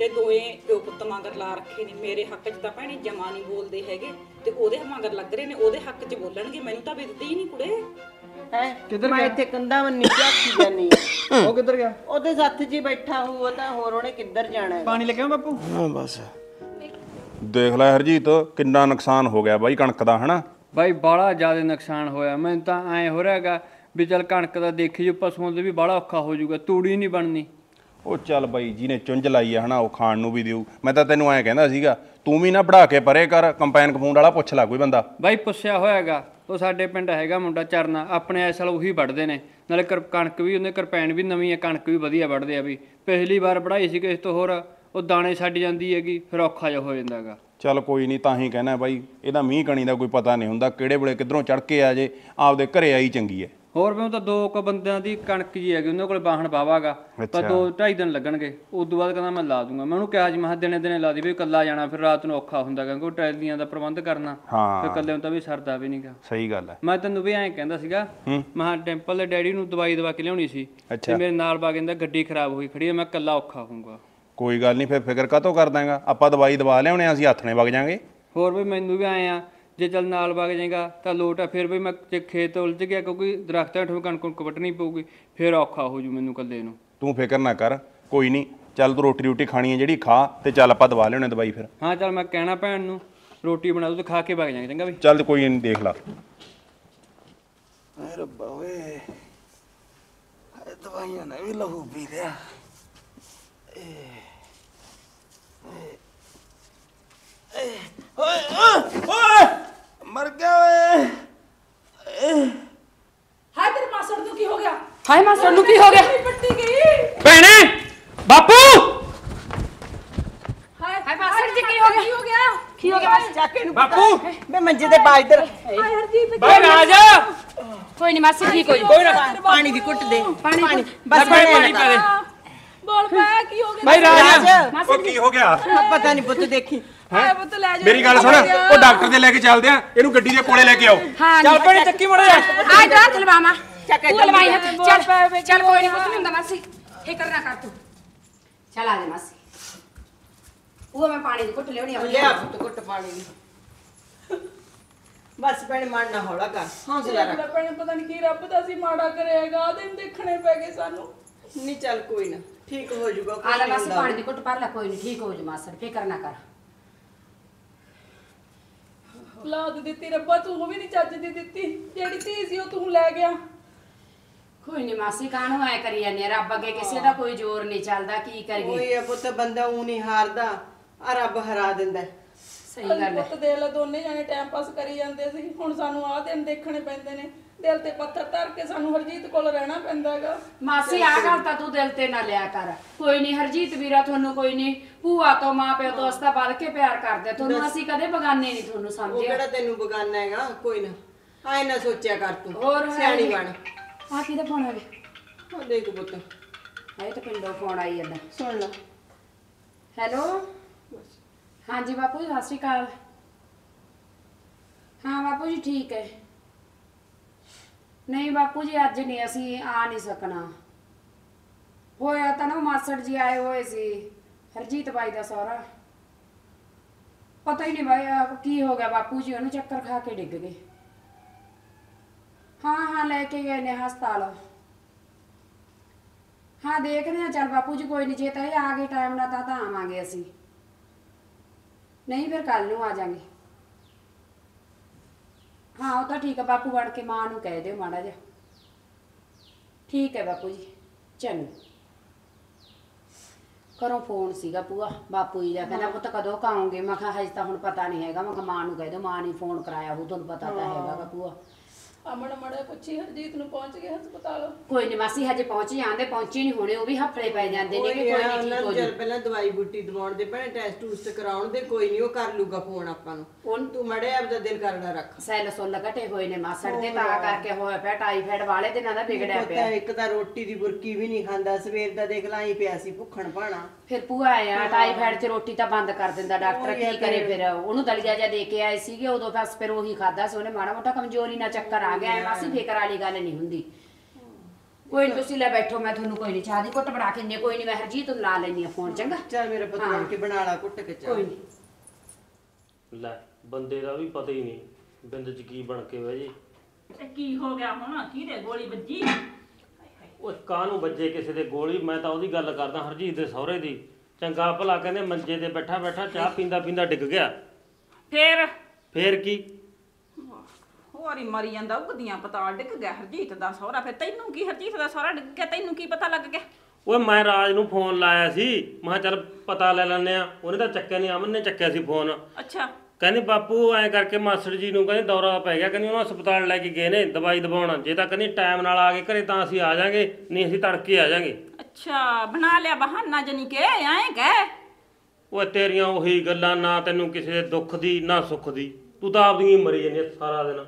ਤੇ ਦੋਏ ਪਿਓ ਪੁੱਤ ਮਗਰ ਲਾ ਰੱਖੇ ਨੇ। ਮੇਰੇ ਹੱਕ 'ਚ ਤਾਂ ਭੈਣੇ ਜਮਾ ਨਹੀਂ ਬੋਲਦੇ ਹੈਗੇ। ਤੇ ਉਹਦੇ ਮਗਰ ਲੱਗ ਰਹੇ ਨੇ ਉਹਦੇ ਹੱਕ 'ਚ ਬੋਲਣਗੇ। ਮੈਨੂੰ ਤਾਂ ਵਿਦਦੀ ਹੀ ਨਹੀਂ ਕੁੜੇ। ਹੈ? ਕਿੱਧਰ ਮੈਂ ਗਿਆ? ਇੱਥੇ ਕੰਧਾਂ ਵੱਲ ਨੀਚੇ ਆਖੀ ਜਾਨੀ ਉਹ ਕਿੱਧਰ ਗਿਆ? ਉਹਦੇ ਸੱਥ 'ਚ ਹੀ ਬੈਠਾ ਹੋਊ ਉਹ ਤਾਂ ਹੋਰ ਉਹਨੇ ਕਿੱਧਰ ਜਾਣਾ ਹੈ? ਪਾਣੀ ਲੈ ਕੇ ਆਵਾਂ ਬਾਪੂ। ਹਾਂ ਬਸ। ਦੇਖ ਲੈ ਹਰਜੀਤ ਕਿੰਨਾ ਨੁਕਸਾਨ ਹੋ ਗਿਆ ਬਾਈ ਕਣਕ ਦਾ ਹਨਾ? ਬਾਈ ਬਾਹਲਾ ਜ਼ਿਆਦਾ ਨੁਕਸਾਨ ਹੋਇਆ। ਮੈਨੂੰ ਤਾਂ ਐ ਹੋ ਰਿਹਾ ਹੈਗਾ ਵੀ ਚੱਲ ਕਣਕ ਦਾ ਦੇਖੀ ਜੋ ਪਸ਼ੂਆਂ ਦੇ ਵੀ ਬਾਹਲਾ ਔਖਾ ਹੋ ਜਾਊਗਾ ਤੂੜੀ ਨਹੀਂ ਬਣਨੀ। ਉਹ ਚੱਲ ਬਾਈ ਜਿਹਨੇ ਚੁੰਝ ਲਾਈ ਆ ਹਨਾ ਉਹ ਖਾਣ ਨੂੰ ਵੀ ਦਿਊ। ਮੈਂ ਤਾਂ ਤੈਨੂੰ ਐਂ ਕਹਿੰਦਾ ਸੀਗਾ ਤੂੰ ਵੀ ਨਾ ਬੜਾ ਕੇ ਪਰੇ ਕਰ ਕੰਪੈਨ ਕਪੂੰਡ ਵਾਲਾ ਪੁੱਛ ਲੈ ਕੋਈ ਬੰਦਾ। ਬਾਈ ਪੁੱਛਿਆ ਹੋਇਆਗਾ ਉਹ ਸਾਡੇ ਪਿੰਡ ਹੈਗਾ ਮੁੰਡਾ ਚਰਨਾ ਆਪਣੇ ਇਸ ਸਾਲ ਉਹੀ ਵੱਢਦੇ ਨੇ। ਨਾਲੇ ਕਣਕ ਵੀ ਉਹਨੇ ਕਰਪੈਨ ਵੀ ਨਵੀਂ ਹੈ ਕਣਕ ਵੀ ਵਧੀਆ ਵੱਢਦੇ ਆ ਵੀ। ਪਿਛਲੀ ਵਾਰ ਵਢਾਈ ਸੀ ਕਿਸੇ ਤੋਂ ਹੋਰ ਉਹ ਦਾਣੇ ਛੱਡ ਜਾਂਦੀ ਹੈਗੀ ਫਿਰ ਔਖਾ ਜਿਹਾ ਹੋ ਜਾਂਦਾ ਹੈਗਾ ਚੱਲ ਕੋਈ ਨਹੀਂ ਤਾਂ ਹੀ ਕਹਿਣਾ ਬਾਈ ਇਹਦਾ ਮੀਂਹ ਕਣੀ ਦਾ ਕੋਈ ਪਤਾ ਨਹੀਂ ਹੁੰਦਾ ਕਿਹੜੇ ਵੇਲੇ ਕਿੱਧਰੋਂ ਚੜ ਕੇ ਆ ਜੇ ਆਪਦੇ ਘਰੇ ਆਈ ਚੰਗੀ ਐ। ਹੋਰ ਵੀ ਉਹ ਤਾਂ ਦੋ ਕੁ ਬੰਦਿਆਂ ਦੀ ਕਣਕ ਜੀ ਹੈਗੀ ਉਹਨਾਂ ਕੋਲ ਬਾਹਣ ਬਾਵਾਗਾ ਪਰ ਅੱਛਾ। ਦੋ ਢਾਈ ਦਿਨ ਲੱਗਣਗੇ। ਉਸ ਤੋਂ ਬਾਅਦ ਕਹਿੰਦਾ ਮੈਂ ਲਾ ਦੂੰਗਾ। ਮੈਂ ਉਹਨੂੰ ਕਿਹਾ ਜੀ ਮੈਂ ਦਿਨੇ ਦਿਨੇ ਲਾ ਦੀ ਵੀ ਇਕੱਲਾ ਜਾਣਾ ਫਿਰ ਰਾਤ ਨੂੰ ਔਖਾ ਹੁੰਦਾ ਕਿਉਂਕਿ ਉਹ ਟਰੈਲੀਆਂ ਦਾ ਪ੍ਰਬੰਧ ਕਰਨਾ ਹਾਂ। ਫਿਰ ਇਕੱਲੇ ਨੂੰ ਤਾਂ ਵੀ ਸਰਦਾ ਵੀ ਨਹੀਂਗਾ ਸਹੀ ਗੱਲ ਐ ਮੈਂ ਤੈਨੂੰ ਵੀ ਐਂ ਕਹਿੰਦਾ ਸੀਗਾ ਹੂੰ। ਮਹਾ ਟੈਂਪਲ ਦੇ ਡੈਡੀ ਨੂੰ ਦਵਾਈ ਦਵਾ ਕੇ ਲਿਆਉਣੀ ਸੀ। ਤੇ ਮੇਰੇ ਨਾਲ ਬਾ ਕਹਿੰਦਾ ਗੱਡੀ ਖਰਾਬ ਹੋਈ ਖੜੀ ਹੈ ਮੈਂ ਇਕੱਲਾ ਔਖਾ ਹੋਊਂਗਾ। ਕੋਈ ਗੱਲ ਨਹੀਂ ਫਿਰ ਫਿਕਰ ਕਾਤੋਂ ਕਰ ਦਾਂਗਾ ਆਪਾਂ ਦਵਾਈ ਦਵਾ ਲਿਆਉਣੇ ਆ, ਅਸੀਂ ਹੱਥ ਨੇ ਵਗ ਜਾਾਂਗੇ। ਹੋਰ ਵੀ ਮੈਨੂੰ ਵੀ ਆਏ ਆ ਜੇ ਚੱਲ ਨਾਲ ਵਗ ਜਾਏਗਾ ਤਾਂ ਲੋਟ ਆ ਫਿਰ ਵੀ ਮੈਂ ਜੇ ਖੇਤ ਉਲਝ ਗਿਆ ਕਿਉਂਕਿ ਦਰਖਤਾਂ ਹੇਠੋਂ ਕਣਕ ਕੁਣਕ ਵੱਢਣੀ ਪਊਗੀ ਫਿਰ ਔਖਾ ਹੋ ਜੂ ਮੈਨੂੰ ਇਕੱਲੇ ਨੂੰ। ਤੂੰ ਫਿਕਰ ਨਾ ਕਰ ਕੋਈ ਨਹੀਂ ਚੱਲ ਤੂੰ ਰੋਟੀ ਰੋਟੀ ਖਾਣੀ ਹੈ ਜਿਹੜੀ ਖਾ ਤੇ ਚੱਲ ਆਪਾਂ ਦਵਾ ਲਿਆਉਣੇ ਦਵਾਈ ਫਿਰ। ਹਾਂ ਚੱਲ ਮੈਂ ਕਹਿਣਾ ਭੈਣ ਨੂੰ ਰੋਟੀ ਬਣਾ ਦੂ ਤੇ ਖਾ ਕੇ ਵਗ ਜਾਵਾਂਗੇ ਚੰਗਾ ਵੀ ਚੱਲ ਕੋਈ ਨਹੀਂ ਦੇਖ ਲਾ। ਹਾਏ ਰੱਬਾ ਓਏ ਦਵਾਈਆਂ ਨੇ ਵੀ ਲਹੂ ਪੀ ਲਿਆ। ਏ ਏ ਓਏ ਓਏ ਓਏ ਮਰ ਗਿਆ ਓਏ ਹਾਏ ਤੇਰੇ ਮਾਸੜ ਨੂੰ ਕੀ ਹੋ ਗਿਆ ਹਾਏ ਮਾਸਟਰ ਨੂੰ ਕੀ ਹੋ ਗਿਆ? ਪੱਟੀ ਗਈ। ਭੈਣੇ ਬਾਪੂ! ਹਾਏ ਹਾਏ ਮਾਸਟਰ ਜੀ ਕੀ ਹੋ ਗਿਆ? ਕੀ ਹੋ ਗਿਆ? ਕੀ ਹੋ ਗਿਆ? ਚੱਕ ਇਹਨੂੰ ਬਾਪੂ! ਮੈਂ ਮੰਜੇ ਤੇ ਬਾਜ ਦਰ ਹਾਏ ਹਰਜੀਤ ਬਾਈ ਰਾਜ ਕੋਈ ਨਹੀਂ ਮਾਸੀ ਠੀਕ ਹੋ ਜੂ ਪਾਣੀ ਦੀ ਘੁੱਟ ਦੇ। ਪਾਣੀ ਪਾਣੀ। ਘੁੱਟ- ਬਸ ਲੈ ਪਾਣੀ ਪਾਣੀ ਪਾ ਦੇ। ਬੋਲ ਪਾ ਕੀ ਹੋ ਗਿਆ? ਬਾਈ ਰਾਜ। ਰਾਜ ਉਹ ਕੀ ਹੋ ਗਿਆ? ਪਤਾ ਨਹੀਂ ਪੁੱਤ ਦੇਖੀ। ਪੁੱਤ ਲੈ ਜਾ। ਮੇਰੀ ਗੱਲ ਸੁਣ। ਉਹ ਡਾਕਟਰ ਦੇ ਲੈ ਕੇ ਚੱਲਦੇ ਆ। ਇਹਨੂੰ ਗੱਡੀ ਦੇ ਕੋਲੇ ਲੈ ਕੇ ਆਓ। ਚੱਲ ਭੈਣੇ ਚੱਕੀ ਮੜ ਜਾ ਆ ਜਾ ਤਲਵਾਮਾ ਚੱਕ ਤੂੰ ਲਵਾਈ ਹੱਥ ਚੱਲ ਚੱਲ ਕੋਈ ਨਹੀਂ ਕੁਛ ਨਹੀਂ ਹੁੰਦਾ ਮਾਸੀ। ਫਿਕਰ ਨਾ ਕਰ ਤੂੰ। ਚੱਲ ਆ ਜਾ ਮਾਸੀ। ਉਹ ਮੈਂ ਪਾਣੀ ਦੀ ਘੁੱਟ ਲਿਆਉਣੀ ਆ ਲਿਆ ਪੁੱਤ ਘੁੱਟ ਪਾਣੀ ਦੀ। ਬਸ ਭੈਣੇ ਮਨ ਨਾ ਹੌਲਾ ਕਰ। ਹੌਸਲਾ ਰੱਖ। ਆਪਣੇ ਪਤਾ ਨਹੀਂ ਕੀ ਰੱਬ ਦਾ ਸੀ ਮਾੜਾ ਕਰਿਆਗਾ ਆ ਦਿਨ ਦੇਖਣੇ ਪੈ ਗਏ ਸਾਨੂੰ। ਨਹੀਂ ਚੱਲ ਕੋਈ ਨਾ। ਠੀਕ ਹੋ ਜਾਊਗਾ ਆ ਲੈ ਕੁਛ ਨੀ ਮਾਸੀ ਹੁੰਦਾ। ਪਾਣੀ ਦੀ ਘੁੱਟ ਭਰ ਲੈ ਕੋਈ ਨਹੀਂ ਠੀਕ ਹੋ ਜੂ ਮਾਸੜ ਫਿਕਰ ਨਾ ਕਰ। ਔਲਾਦ ਦਿੱਤੀ ਰੱਬਾ ਤੂੰ ਵੀ ਨਹੀਂ ਚੱਜ ਦੀ ਦਿੱਤੀ। ਜਿਹੜੀ ਧੀ ਸੀ ਉਹ ਤੂੰ ਲੈ ਗਿਆ। ਕੋਈ ਨਹੀਂ ਮਾਸੀ ਕਾਹਨੂੰ ਐ ਕਰੀ ਜਾਂਦੇ ਆ? ਰੱਬ ਅੱਗੇ ਕਿਸੇ ਦਾ ਕੋਈ ਜ਼ੋਰ ਨਹੀਂ ਚੱਲਦਾ ਕੀ ਕਰੀਏ? ਉਹੀ ਆ ਪੁੱਤ ਬੰਦਾ ਉਹ ਨਹੀਂ ਹਾਰਦਾ ਆ ਰੱਬ ਹਰਾ ਦਿੰਦਾ। ਸਹੀ ਗੱਲ ਹੈ। ਪੁੱਤ ਦੇ ਲੈ ਦੋਨੇ ਜਾਣੇ ਟਾਈਮ ਪਾਸ ਕਰੀ ਜਾਂਦੇ ਸੀ। ਹੁਣ ਸਾਨੂੰ ਆਹ ਦਿਨ ਦੇਖਣੇ ਪੈਂਦੇ ਨੇ। ਦਿਲ ਤੇ ਪੱਥਰ ਧਰ ਕੇ ਸਾਨੂੰ ਹਰਜੀਤ ਕੋਲ ਰਹਿਣਾ ਪੈਂਦਾਗਾ ਮਾਸੀ ਆ ਗੱਲ ਤਾਂ ਤੂੰ ਦਿਲ ਤੇ ਨਾ ਲਿਆ ਕਰ। ਕੋਈ ਨਹੀਂ ਹਰਜੀਤ ਵੀਰਾ ਤੁਹਾਨੂੰ ਕੋਈ ਨਹੀਂ ਭੂਆ ਤੋਂ ਮਾਂ ਪਿਓ ਤੋਂ ਅਸਤਾ ਵੱਧ ਕੇ ਪਿਆਰ ਕਰਦੇ ਆ। ਤੁਹਾਨੂੰ ਅਸੀਂ ਕਦੇ ਬਗਾਨੇ ਨਹੀਂ ਤੁਹਾਨੂੰ ਉਹ ਸਮਝਿਆ। ਕਿਹੜਾ ਤੈਨੂੰ ਬਗਾਨਾ ਹੈਗਾ? ਕੋਈ ਨਾ। ਆਏ ਨਾ ਸੋਚਿਆ ਕਰ ਤੂੰ। ਹੋਰ ਸਿਆਣੀ ਬਣ। ਆ ਕਿਹਦਾ ਫੋਨ ਆ ਗਿਆ ਉਹ ਦੇਖ ਪੁੱਤ। ਇਹ ਤਾਂ ਪਿੰਡੋਂ ਫੋਨ ਆਈ ਜਾਂਦਾ। ਸੁਣ ਲਾ। ਹੈਲੋ? ਹਾਂਜੀ ਬਾਪੂ ਜੀ ਸਤਿ ਸ਼੍ਰੀ ਅਕਾਲ। ਹਾਂ ਬਾਪੂ ਜੀ ਠੀਕ ਹੈ। ਨਹੀਂ ਬਾਪੂ ਜੀ ਅੱਜ ਨਹੀਂ ਅਸੀਂ ਆ ਨਹੀਂ ਸਕਣਾ। ਹੋਇਆ ਤਾਂ ਨਾ ਮਾਸੜ ਜੀ ਆਏ ਹੋਏ ਸੀ। ਹਰਜੀਤ ਬਾਈ ਦਾ ਸਹੁਰਾ। ਪਤਾ ਹੀ ਨਹੀਂ ਬਾਈ ਕੀ ਹੋ ਗਿਆ ਬਾਪੂ ਜੀ ਉਹਨੂੰ ਚੱਕਰ ਖਾ ਕੇ ਡਿੱਗ ਗਏ। ਹਾਂ ਹਾਂ ਲੈ ਕੇ ਗਏ ਨੇ ਹਸਪਤਾਲ। ਹਾਂ ਦੇਖਦੇ ਹਾਂ ਚੱਲ ਬਾਪੂ ਜੀ ਕੋਈ ਨਹੀਂ ਜੇ ਤਾਂ ਇਹ ਆ ਗਏ ਟਾਈਮ ਨਾਲ ਤਾਂ ਤਾਂ ਆਵਾਂਗੇ ਅਸੀਂ। ਨਹੀਂ ਫਿਰ ਕੱਲ ਨੂੰ ਆ ਜਾਾਂਗੇ। ਹਾਂ ਉਹ ਤਾਂ ਠੀਕ ਹੈ ਬਾਪੂ ਬਣ ਕੇ ਮਾਂ ਨੂੰ ਕਹਿ ਦਿਓ ਮਾੜਾ ਜਿਹਾ। ਠੀਕ ਹੈ ਬਾਪੂ ਜੀ ਚੰਗਾ। ਕਰੋ ਫੋਨ ਸੀਗਾ ਪੂਆ ਬਾਪੂ ਜੀ ਦਾ ਕਹਿੰਦਾ ਪੁੱਤ ਕਦੋਂ ਕਾਉਂਗੇ ਮੈਂ ਕਿਹਾ ਹਜੇ ਤਾਂ ਹੁਣ ਪਤਾ ਨਹੀਂ ਹੈਗਾ। ਮੈਂ ਕਿਹਾ ਮਾਂ ਨੂੰ ਕਹਿ ਦਿਓ ਮਾਂ ਨੇ ਫੋਨ ਕਰਾਇਆ ਉਹ ਤੁਹਾਨੂੰ ਪਤਾ ਤਾਂ ਹੈਗਾ ਪੂਆ ਅਮਨ ਮੜਾ ਪੁੱਛੀ ਹਰਜੀਤ ਨੂੰ ਪਹੁੰਚ ਗਏ ਹਸਪਤਾਲ? ਕੋਈ ਨਹੀਂ ਮਾਸੀ ਹਜੇ ਪਹੁੰਚ ਜਾਂਦੇ ਪਹੁੰਚੀ ਨਹੀਂ ਹੋਣੇ ਉਹ ਵੀ ਹਫੜੇ ਪੈ ਜਾਂਦੇ ਨੇ ਕਿ ਕੋਈ ਆ, ਨਹੀਂ ਠੀਕ ਹੋ ਜੂ। ਚੱਲ ਪਹਿਲਾਂ ਦਵਾਈ ਬੂਟੀ ਦਵਾਉਣ ਦੇ ਭੈਣੇ ਟੈਸਟ ਟੂਸਟ ਕਰਾਉਣ ਦੇ ਕੋਈ ਨਹੀਂ ਉਹ ਕਰ ਲੂਗਾ ਫੋਨ ਆਪਾਂ ਨੂੰ। ਹੁਣ? ਤੂੰ ਮੜੇ ਆਪਦਾ ਦਿਲ ਕਰਦਾ ਰੱਖ। ਸੈੱਲ ਸੁੱਲ ਘਟੇ ਹੋਏ ਨੇ ਮਾਸੜ ਦੇ ਤਾਂ ਕਰਕੇ ਹੋਇਆ ਪਿਆ ਟਾਈਫਾਇਡ ਵਾਲੇ ਦਿਨਾਂ ਦਾ ਵਿਗੜਿਆ ਪਿਆ। ਇੱਕ ਤਾਂ ਰੋਟੀ ਦੀ ਬੁਰਕੀ ਵੀ ਨਹੀਂ ਖਾਂਦਾ ਸਵੇਰ ਦਾ ਦੇਖ ਲਾਂ ਹੀ ਪਿਆ ਸੀ ਭੁੱਖਣ ਭਾਣਾ। ਫਿਰ ਭੂਆ ਆਇਆ ਟਾਈਫਾਇਡ 'ਚ ਰੋਟੀ ਤਾਂ ਬੰਦ ਕਰ ਦਿੰਦਾ ਡਾਕਟਰ ਕੀ ਕਰੇ ਫਿਰ? ਉਹਨੂੰ ਦਲੀਆ ਜਿਹਾ ਦੇ ਕੇ ਆਏ ਸੀਗੇ ਉਦੋਂ ਬਸ ਫਿਰ ਉਹੀ ਖਾਦਾ ਸੀ ਉਹਨੇ ਮਾੜਾ ਮੋਟਾ ਕਮਜ਼ੋਰੀ ਨਾਲ ਚੱਕਰ ਆ ਗਿਆ ਐ ਮਾਸੀ ਫਿਕਰ ਵਾਲੀ ਗੱਲ ਨਹੀਂ ਹੁੰਦੀ। ਕੋਈ ਨੀ ਤੁਸੀਂ ਲੈ ਬੈਠੋ ਮੈਂ ਤੁਹਾਨੂੰ ਕੋਈ ਨਹੀਂ ਚਾਹ ਦੀ ਘੁੱਟ ਬਣਾ ਕੇ ਹਾਂ, ਕੋਈ ਨਹੀਂ ਮੈਂ ਹਰਜੀਤ ਨੂੰ ਲਾ ਲੈਣੀ ਆ ਫੋਨ ਚੰਗਾ? ਚੱਲ ਮੇਰੇ ਪੁੱਤ ਬਣ ਕੇ ਬਣਾ ਲਾ ਕੁੱਟ ਕੇ ਚਾਹ। ਕੋਈ ਨਹੀਂ ਲੈ ਬੰਦੇ ਦਾ ਵੀ ਪਤਾ ਹੀ ਨਹੀਂ ਬਿੰਦ ਚ ਕੀ ਬਣ ਕੇ ਬਹਿ ਜੇ। ਤੇ ਕੀ ਹੋ ਗਿਆ ਹੁਣ? ਕਿਹਦੇ ਗੋਲੀ ਵੱਜੀ? ਉਹ ਕਾਹਨੂੰ ਵੱਜੇ ਕਿਸੇ ਦੇ ਗੋਲੀ? ਮੈਂ ਤਾਂ ਉਹਦੀ ਗੱਲ ਕਰਦਾ ਹਰਜੀਤ ਦੇ ਸਹੁਰੇ ਦੀ। ਚੰਗਾ ਭਲਾ ਕਹਿੰਦੇ ਮੰਜੇ ਤੇ ਬੈਠਾ ਬੈਠਾ ਚਾਹ ਪੀਂਦਾ ਪੀਂਦਾ ਡਿੱਗ ਗਿਆ। ਫੇਰ? ਫੇਰ ਕੀ? ਹੀ ਮਰੀ ਜਾਂਦਾ ਉਗਦੀਆਂ ਪਤਾ ਡਿੱਗ ਗਿਆ ਹਰਜੀਤ ਦਾ ਸਹੁਰਾ। ਫਿਰ ਤੈਨੂੰ ਕੀ ਹਰਜੀਤ ਦਾ ਸਹੁਰਾ ਡਿੱਗ ਗਿਆ ਤੈਨੂੰ ਕੀ ਪਤਾ ਲੱਗ ਗਿਆ? ਓਏ ਮੈਂ ਰਾਜ ਨੂੰ ਫੋਨ ਲਾਇਆ ਸੀ। ਮੈਂ ਕਿਹਾ ਚੱਲ ਪਤਾ ਲੈ ਲੈਂਦੇ ਆ ਉਹਨੇ ਤਾਂ ਚੱਕਿਆ ਨਹੀਂ ਅਮਨ ਨੇ ਚੱਕਿਆ ਸੀ ਫੋਨ। ਅੱਛਾ। ਕਹਿੰਦੀ ਬਾਪੂ ਐਂ ਕਰਕੇ ਮਾਸਟਰ ਜੀ ਨੂੰ ਕਹਿੰਦੇ ਦੌਰਾ ਪੈ ਗਿਆ। ਕਹਿੰਦੀ ਉਹਨੂੰ ਹਸਪਤਾਲ ਲੈ ਕੇ ਗਏ ਨੇ ਦਵਾਈ ਦਵਾਉਣ। ਜੇ ਤਾਂ ਕਹਿੰਦੀ ਟਾਈਮ ਨਾਲ ਆ ਗਏ ਘਰੇ ਤਾਂ ਅਸੀਂ ਆ ਜਾਾਂਗੇ ਨਹੀਂ ਅਸੀਂ ਤੜਕੇ ਆ ਜਾਾਂਗੇ। ਅੱਛਾ ਬਣਾ ਲਿਆ ਬਹਾਨਾ ਜਨੀ ਕੇ ਐਂ ਕਹਿ। ਓਏ ਤੇਰੀਆਂ ਉਹੀ ਗੱਲਾਂ ਨਾ ਤੈਨੂੰ ਕਿਸੇ ਦੇ ਦੁੱਖ ਦੀ ਨਾ ਸੁੱਖ ਦੀ। ਤੂੰ ਤਾਂ ਆਪਦੀ ਹੀ ਮਰੀ ਜਾਂਦੀ ਆ ਸਾਰਾ ਦਿਨ।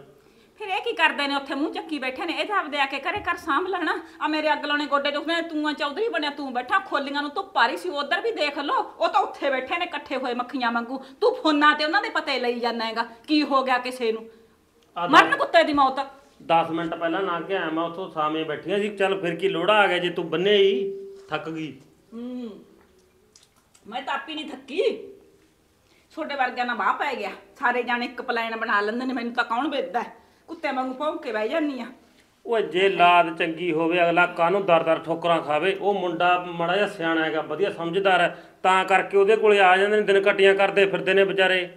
ਫਿਰ ਇਹ ਕੀ ਕਰਦੇ ਨੇ? ਉੱਥੇ ਮੂੰਹ ਚੱਕੀ ਬੈਠੇ ਨੇ। ਇਹ ਤਾਂ ਆਪਦੇ ਆ ਕੇ ਘਰੇ ਘਰ ਸਾਂਭ ਲੈਣਾ। ਆ ਮੇਰੇ ਅੱਗ ਲਾਉਣੇ ਗੋਡੇ ਦੁਖਦੇ ਨੇ, ਤੂੰ ਆ ਚੌਧਰੀ ਬਣਿਆ ਤੂੰ ਬੈਠਾ ਖੋਲੀਆਂ ਨੂੰ ਧੁੱਪ ਆ ਰਹੀ ਸੀ। ਉਧਰ ਵੀ ਦੇਖ ਲੋ ਉਹ ਤਾਂ ਉੱਥੇ ਬੈਠੇ ਨੇ ਇਕੱਠੇ ਹੋਏ ਮੱਖੀਆਂ ਵਾਂਗੂ। ਤੂੰ ਫੋਨਾਂ ਤੇ ਉਹਨਾਂ ਦੇ ਪਤੇ ਲਈ ਜਾਂਦਾ ਹੈਗਾ। ਕੀ ਹੋ ਗਿਆ ਕਿਸੇ ਨੂੰ? ਮਰਨ ਕੁੱਤੇ ਦੀ ਮੌਤ। 10 ਮਿੰਟ ਪਹਿਲਾਂ ਲੰਘ ਕੇ ਆਇਆ ਮੈਂ ਉੱਥੋਂ ਸਾਵੇਂ ਬੈਠੀਆਂ ਸੀ। ਚੱਲ ਫਿਰ ਕੀ ਲੋੜਾ ਆ ਗਿਆ ਜੇ ਤੂੰ ਬੰਨੇ ਹੀ। ਥੱਕ ਗਈ। ਹੂੰ। ਮੈਂ ਤਾਂ ਆਪੀ ਨਹੀਂ ਥੱਕੀ। ਛੋਟੇ ਵਰਗਿਆਂ ਨਾਲ ਬਾਹ ਪੈ ਗਿਆ। ਸਾਰੇ ਜਾਣੇ ਇੱਕ ਪਲਾਨ ਬਣਾ ਲੈਂਦੇ ਨੇ। ਮੈਨੂੰ ਤਾਂ ਕੌਣ ਵੇਚਦਾ ਕੁੱਤੇ ਵਾਂਗੂ ਭੌਂਕ ਕੇ ਬਹਿ ਜਾਂਦੀ ਆ। ਓਏ ਜੇ ਲਾਦ ਚੰਗੀ ਹੋਵੇ ਅਗਲਾ ਕਾਹਨੂੰ ਦਰ-ਦਰ ਠੋਕਰਾਂ ਖਾਵੇ? ਉਹ ਮੁੰਡਾ ਮੜਾ ਜਿਹਾ ਸਿਆਣਾ ਹੈਗਾ ਵਧੀਆ ਸਮਝਦਾਰ ਹੈ। ਤਾਂ ਕਰਕੇ ਉਹਦੇ ਕੋਲੇ ਆ ਜਾਂਦੇ ਨੇ ਦਿਨ ਕਟੀਆਂ ਕਰਦੇ ਫਿਰਦੇ ਨੇ ਵਿਚਾਰੇ।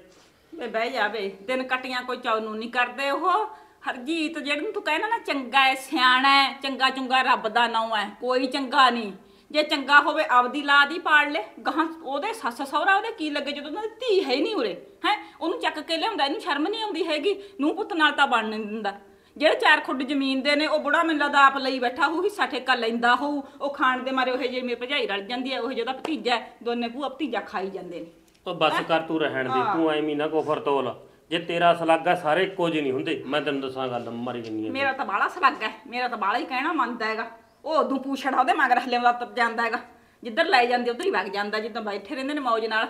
ਵੇ ਬਹਿ ਜਾ ਵੇ ਦਿਨ ਕਟੀਆਂ ਕੋਈ ਚਾਉ ਨੂੰ ਨਹੀਂ ਕਰਦੇ ਉਹ। ਹਰਜੀਤ ਜਿਹਨੂੰ ਤੂੰ ਕਹਿਣਾ ਨਾ ਚੰਗਾ ਹੈ ਸਿਆਣਾ ਹੈ ਚੰਗਾ ਚੁੰਗਾ ਰੱਬ ਦਾ ਨਾਮ ਹੈ ਕੋਈ ਚੰਗਾ ਨਹੀਂ। ਜੇ ਚੰਗਾ ਹੋਵੇ ਆਪਦੀ ਲਾਦ ਹੀ ਪਾੜ ਲੈ। ਗਾਂ ਉਹਦੇ ਸੱਸ ਸਹੁਰਾ ਉਹਦੇ ਕੀ ਲੱਗੇ ਜਦੋਂ ਦੀ ਧੀ ਹੈ ਹੀ ਨਹੀਂ ਉਰੇ ਹੈ? ਉਹਨੂੰ ਚੱਕ ਕੇ ਲਿਆਉਂਦਾ ਇਹਨੂੰ ਸ਼ਰਮ ਨਹੀਂ ਆਉਂਦੀ ਹੈਗੀ। ਨੂੰ ਪੁੱਤ ਨਾਲ ਤਾਂ ਬਣ ਨਹੀਂ ਦਿੰਦਾ। ਜਿਹੜੇ ਚਾਰ ਖੁੱਡ ਜ਼ਮੀਨ ਦੇ ਨੇ ਉਹ ਬੁੜਾ ਮੈਨੂੰ ਲੱਗਦਾ ਆਪ ਲਈ ਬੈਠਾ ਹੋਊ ਹਿੱਸਾ ਠੇਕਾ ਲੈਂਦਾ ਹੋਊ। ਉਹ ਖਾਣ ਦੇ ਮਾਰੇ ਉਹ ਜੇ ਮੇਰੀ ਭਜਾਈ ਰਲ ਜਾਂਦੀ ਹੈ ਉਹ ਜਿਹਦਾ ਭਤੀਜਾ ਹੈ, ਦੋਨੇ ਭੂਆ ਭਤੀਜਾ ਖਾਈ ਜਾਂਦੇ ਨੇ। ਉਹ ਬਸ ਕਰ ਤੂੰ ਰਹਿਣ ਦੇ ਤੂੰ ਐਵੇਂ ਨਾ ਕੋਫਰ ਤੋਲ ਜੇ ਤੇਰਾ ਸਲਾਗਾ ਸਾਰੇ ਇੱਕੋ ਜਿਹੇ ਨਹੀਂ ਹੁੰਦੇ। ਮੈਂ ਤੈਨੂੰ ਦੱਸਾਂ ਗੱਲ ਮਰੀ ਜੰਨੀ ਮੇਰਾ ਤਾਂ ਬਾਲਾ ਸਲੱਗ ਹੈ। ਮੇਰਾ ਤਾਂ ਬਾਲਾ ਹੀ ਕਹਿਣਾ ਮੰਨਦਾ ਹੈਗਾ। ਉਹ ਉਦੋਂ ਪੂਛੜਾ ਉਹਦੇ ਮਗਰ ਹਲਿਆਉਂਦਾ ਤੁਰ ਜਾਂਦਾ ਹੈਗਾ। ਜਿੱਧਰ ਲੈ ਜਾਂਦੇ ਉਧਰ ਹੀ ਵਗ ਜਾਂਦਾ ਜਿੱਦਾਂ ਬੈਠੇ ਰਹਿੰਦੇ ਨੇ ਮੌਜ ਨਾਲ।